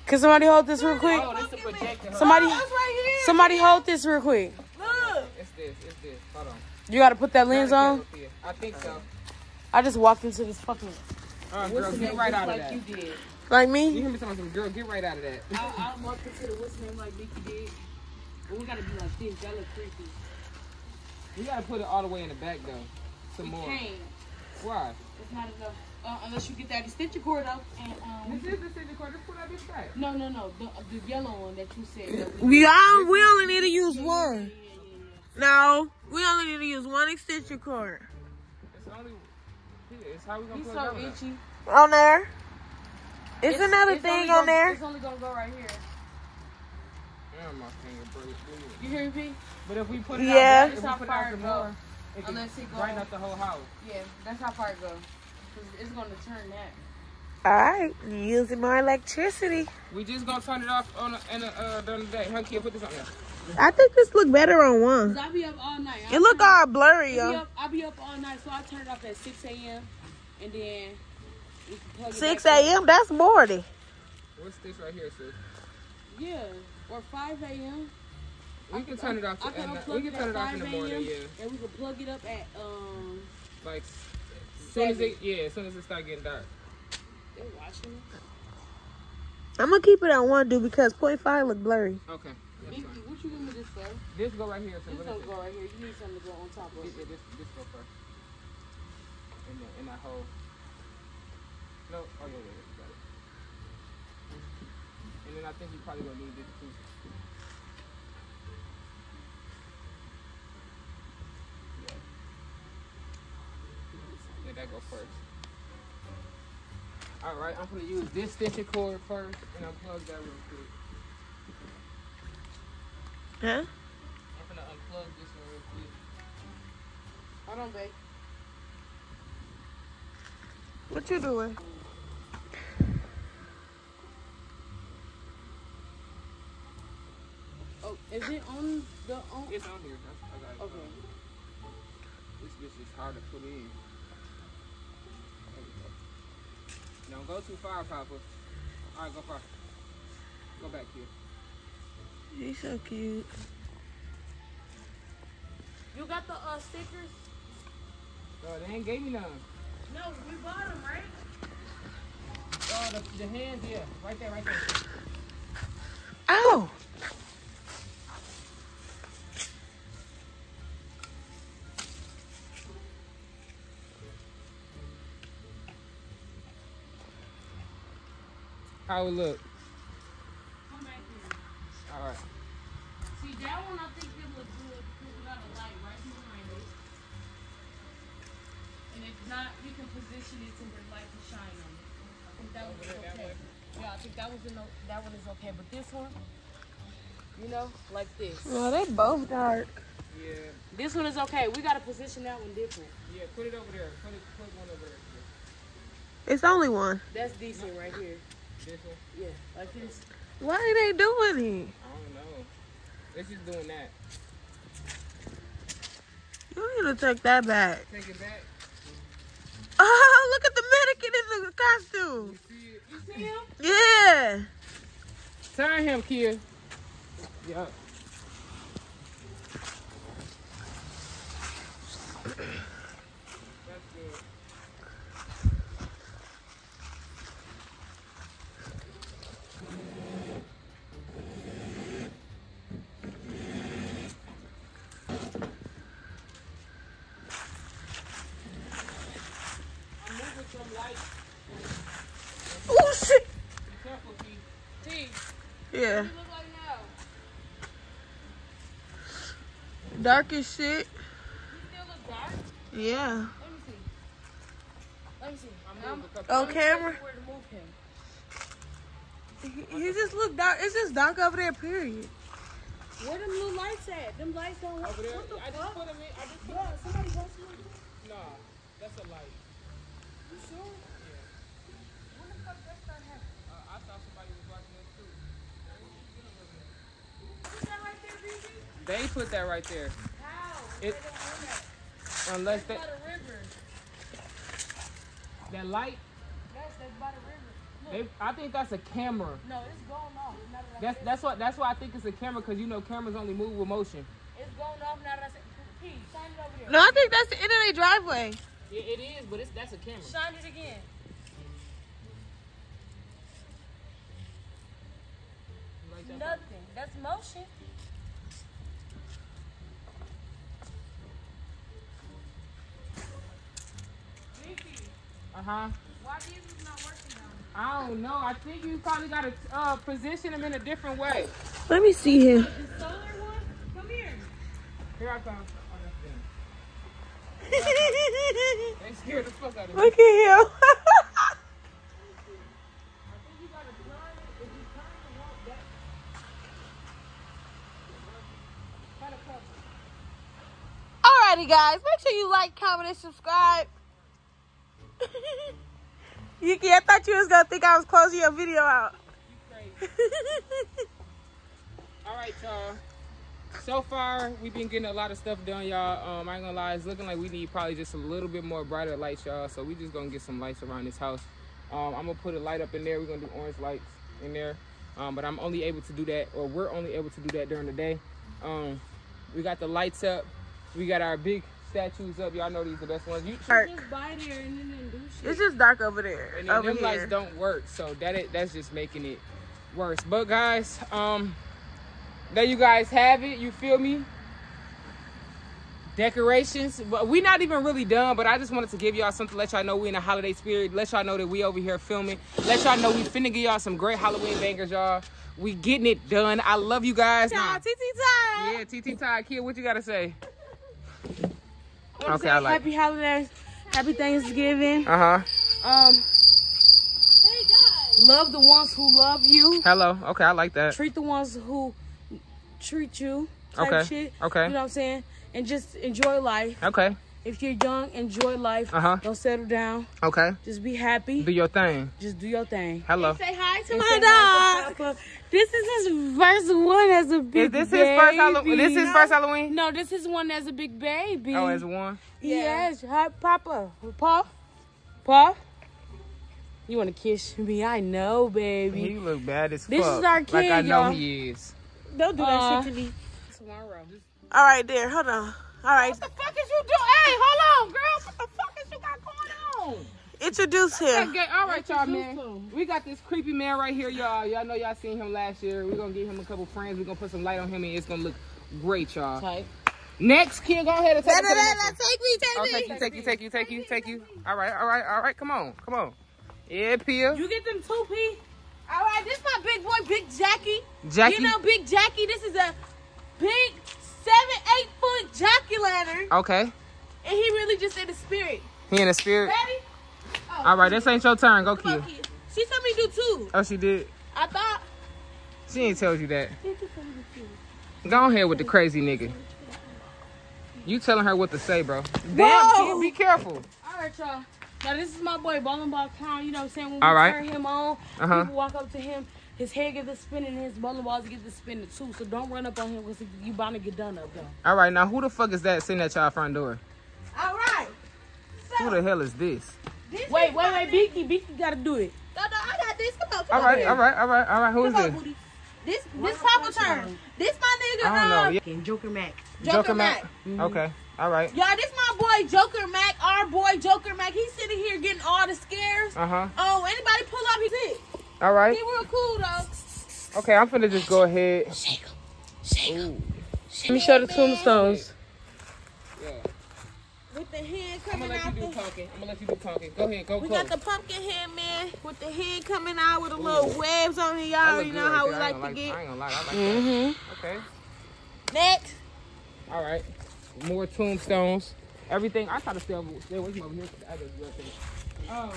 Can somebody hold this real quick? Oh, that's the projector. Somebody, Oh, right somebody hold this real quick. Look. It's this. It's this. Hold on. You gotta put that lens on. I think so. I just walked into this fucking. Uh, girl, get right out of that. did. Like me? You me? hear me talking some girl, get right out of that. I, I walked into the what's name like Mickey did. But we gotta be like this. That look creepy. We gotta put it all the way in the back though. Some more. Can't. Why? It's not enough. Uh, unless you get that extension cord up and um. This is the city cord. Just put that bitch back. No, no, no. The, the yellow one that you said. That we, We all, we only need to use one. No, we only need to use one extension cord. It's only. It's how we gonna He's put so it on there. itchy. On there. It's, another it's thing on gonna- there. It's only gonna go right here. Damn, my finger bleeding. You hear me, P? But if we put it Yeah. out, back, That's if we how put far it some go. more, it Unless it go- brighten up the whole house. Yeah, that's how far it goes. Cause it's gonna turn that. All right, using more electricity. We just gonna turn it off on a, in a, uh, during the day. Huh, kid, put this on there. I think this look better on one. Cause I be up all night. I It look all blurry, I be yo. up, I be up all night, so I turn it off at 6 a.m. and then plug 6 a.m. That's morning. What's this right here, sis? Yeah, or 5 a.m. We can turn it off. I can unplug we can it turn at it off in the morning. Yeah, and we can plug it up at um. like as soon as it, yeah, as soon as it start getting dark. They're watching it. I'm gonna keep it on one, dude, because point five look blurry. Okay. That's what you want me to say? This go right here. So This what don't go right here. You need something to go on top of it? it. This, this, this go first. In, the, in that hole. No. Oh yeah, yeah, yeah. Got it. And then I think you probably gonna need this too. Yeah. That go first. All right, I'm gonna use this extension cord first and unplug that real quick. Huh? I'm gonna unplug this one real quick. Hold on, babe. What you doing? Oh, is it on the on? It's on here. That's, I got it. Okay. This bitch is hard to put in. There we go. Don't go too far, Papa. All right, go far. Go back here. He's so cute. You got the uh stickers? Bro, they ain't gave me none. No, we bought them, right? Oh, the, the hands, yeah. Right there, right there. Oh. How it look? Come back here. All right. See, that one I think it looks good because we got a light right behind it. And if not, you can position it so the light can shine on it. I think that was okay. Yeah, I think that was in the, that one is okay. But this one, you know, like this. Well, they both dark. Yeah, This one is okay. We gotta position that one different. yeah. Put it over there. Put it. Put one over there. It's only one. That's decent right here. This one. Yeah, like this. Why are they doing it? I don't know. It's just doing that. You need to take that back. Take it back. [laughs] Oh, look at the mannequin in the costume. See it? You see him? Yeah. Turn him, Kia. Yeah. That's good. I'm moving some lights. Oh shit. Be careful, Key. T, Yeah. you look like now. Dark as shit. You still look dark. Yeah. Let me see. Let me see. I'm moving a. On camera. Where to move him? He, he just look dark. It's just dark over there. Period. Where them blue lights at? Them lights don't work. Over there. What the I just fuck? put him in. I just put Yeah, somebody wants to. Nah, that's a light. You sure? When the fuck that start happening? Uh, I thought somebody was watching us too. Put that right there, BB. They put that right there. How? It- they that. Unless That's they, by the river. that light, That's that's by the river. Look. they, I think that's a camera. No, it's going off. Now that That's said that's what that's why I think it's a camera because you know cameras only move with motion. It's going off now that I said. P, shine it over there. No, I think that's the end of their driveway. Yeah, it is, but it's that's a camera. Shine it again. Like that. Nothing. That's motion. Huh. Why these is not working now? I don't know. I think you probably got to uh, position them in a different way. Let me see him. The solar one? Come here. Here I come. Oh. [laughs] They scared the fuck out of me. Look at him. [laughs] Alrighty, guys. Make sure you like, comment, and subscribe. [laughs] Yuki, I thought you was gonna think I was closing your video out. [laughs] All right, y'all. So far, we've been getting a lot of stuff done, y'all. Um, I ain't gonna lie, it's looking like we need probably just a little bit more brighter lights, y'all. So we just gonna get some lights around this house. Um, I'm gonna put a light up in there. We're gonna do orange lights in there. Um, but I'm only able to do that, or we're only able to do that during the day. Um, we got the lights up. We got our big statues up. Y'all know these the best ones. You, Dark. Just buy there and then, do shit. It's just dark over there. and then over them here. lights don't work so that it, that's just making it worse but guys um there you guys have it you feel me decorations but we not even really done but i just wanted to give y'all something let y'all know we in a holiday spirit let y'all know that we over here filming let y'all know we finna give y'all some great halloween bangers y'all we getting it done i love you guys Nah. TT time. yeah tt Ty, kid what you gotta say wanna Okay, say I like Happy holidays. Happy Thanksgiving. uh-huh Um, hey Love the ones who love you. Hello. Okay, I like that. Treat the ones who treat you. Type Okay. Shit. Okay. You know what I'm saying? And just enjoy life. Okay. If you're young, enjoy life. Uh-huh. Don't settle down. Okay. Just be happy. Do your thing. just do your thing. Hello. Say hi to And my dog. to This is his first one as a big baby. Is this his first Halloween? baby. This his first Halloween? No, this is one as a big baby. Oh, as one. Yes. Hi, Papa. Paw. Paw. You want to kiss me? I know, baby. He look bad as This fuck. is our Like I know he is. Don't do that Uh, shit to me. Tomorrow. All right, there. Hold on. All right. What the fuck is you doing? Hey, hold on, girl. What the fuck is you got going on? Introduce him. Okay, all right, y'all, man. We got this creepy man right here, y'all. Y'all know y'all seen him last year. We're gonna give him a couple friends. We're gonna put some light on him, and it's gonna look great, y'all. Type. Next, kid, go ahead and take Da, it da, to the next da, one. Take me, take Oh, me. take you, take you, take you, take you, take you. All right, all right, all right. Come on, come on. Yeah, Pia. You get them two P. All right, this is my big boy, Big Jackie. Jackie. You know, Big Jackie. This is a big seven, Jackie lantern, Okay. and he really just in the spirit. He in the spirit. Ready? Oh, All right, this ain't your turn. Go, come on, kid. kid. She told me to do two. Oh, she did. I thought. She ain't told you that. Go ahead with the crazy nigga. You telling her what to say, bro. Damn, kid, be careful. All right, y'all. Now this is my boy Bowling Ball Count. You know what I'm saying? When we All right. turn him on, Uh-huh. people walk up to him. His head gets the spinning, and his bowling balls get the spinning too. So don't run up on him because you bound to get done up though. All right, now who the fuck is that sitting at y'all front door? All right. Who the hell is this? This Wait, is wait, wait, nigga. Beaky, Beaky gotta do it. No, no, I got this. Come on, come All on. right, here. all right, all right, all right. Who is Come on, this? booty. This, this Papa turn. This my nigga. I don't know. uh, Yeah. And Joker Mac. Joker, Mac. Okay, all right. Y'all, this my boy Joker Mac, our boy Joker Mac. He's sitting here getting all the scares. Uh huh. Oh, anybody pull up, he's it. All right. He real cool though. Okay, I'm finna just go ahead. Let me show the tombstones. With the head I'm gonna let out. you do The, talking. I'm gonna let you do talking. Go ahead, go we close. got the pumpkin head man with the head coming out with the little webs on it. Y'all already know good how right we there. Like to gonna I get. ain't gonna lie. I like Mm-hmm. that. Okay. Next. All right. More tombstones. Everything. I try to stay over, stay away from over here. 'cause the others real thing. Um,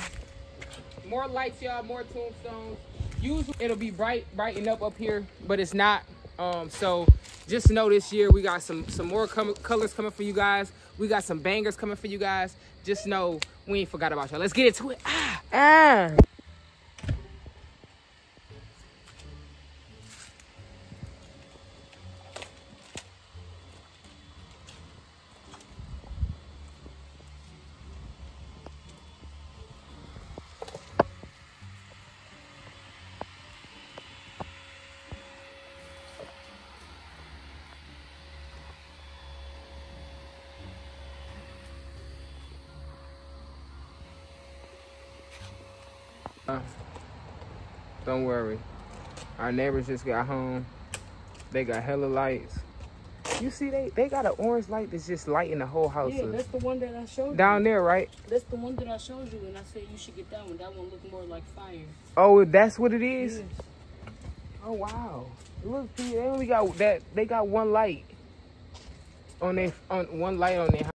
more lights, y'all. More tombstones. Usually it'll be bright, brighten up up here, but it's not. Um, so just know this year we got some some more com- colors coming for you guys. We got some bangers coming for you guys. Just know we ain't forgot about y'all. Let's get into it. Ah. Ah. Don't worry. Our neighbors just got home. They got hella lights. You see, they they got an orange light that's just lighting the whole house Yeah, that's the one that I showed you. Down there, right? That's the one that I showed you, and I said you should get that one. That one look more like fire. Oh, that's what it is. Yes. Oh wow! Look, they only got that. They got one light on their on one light on their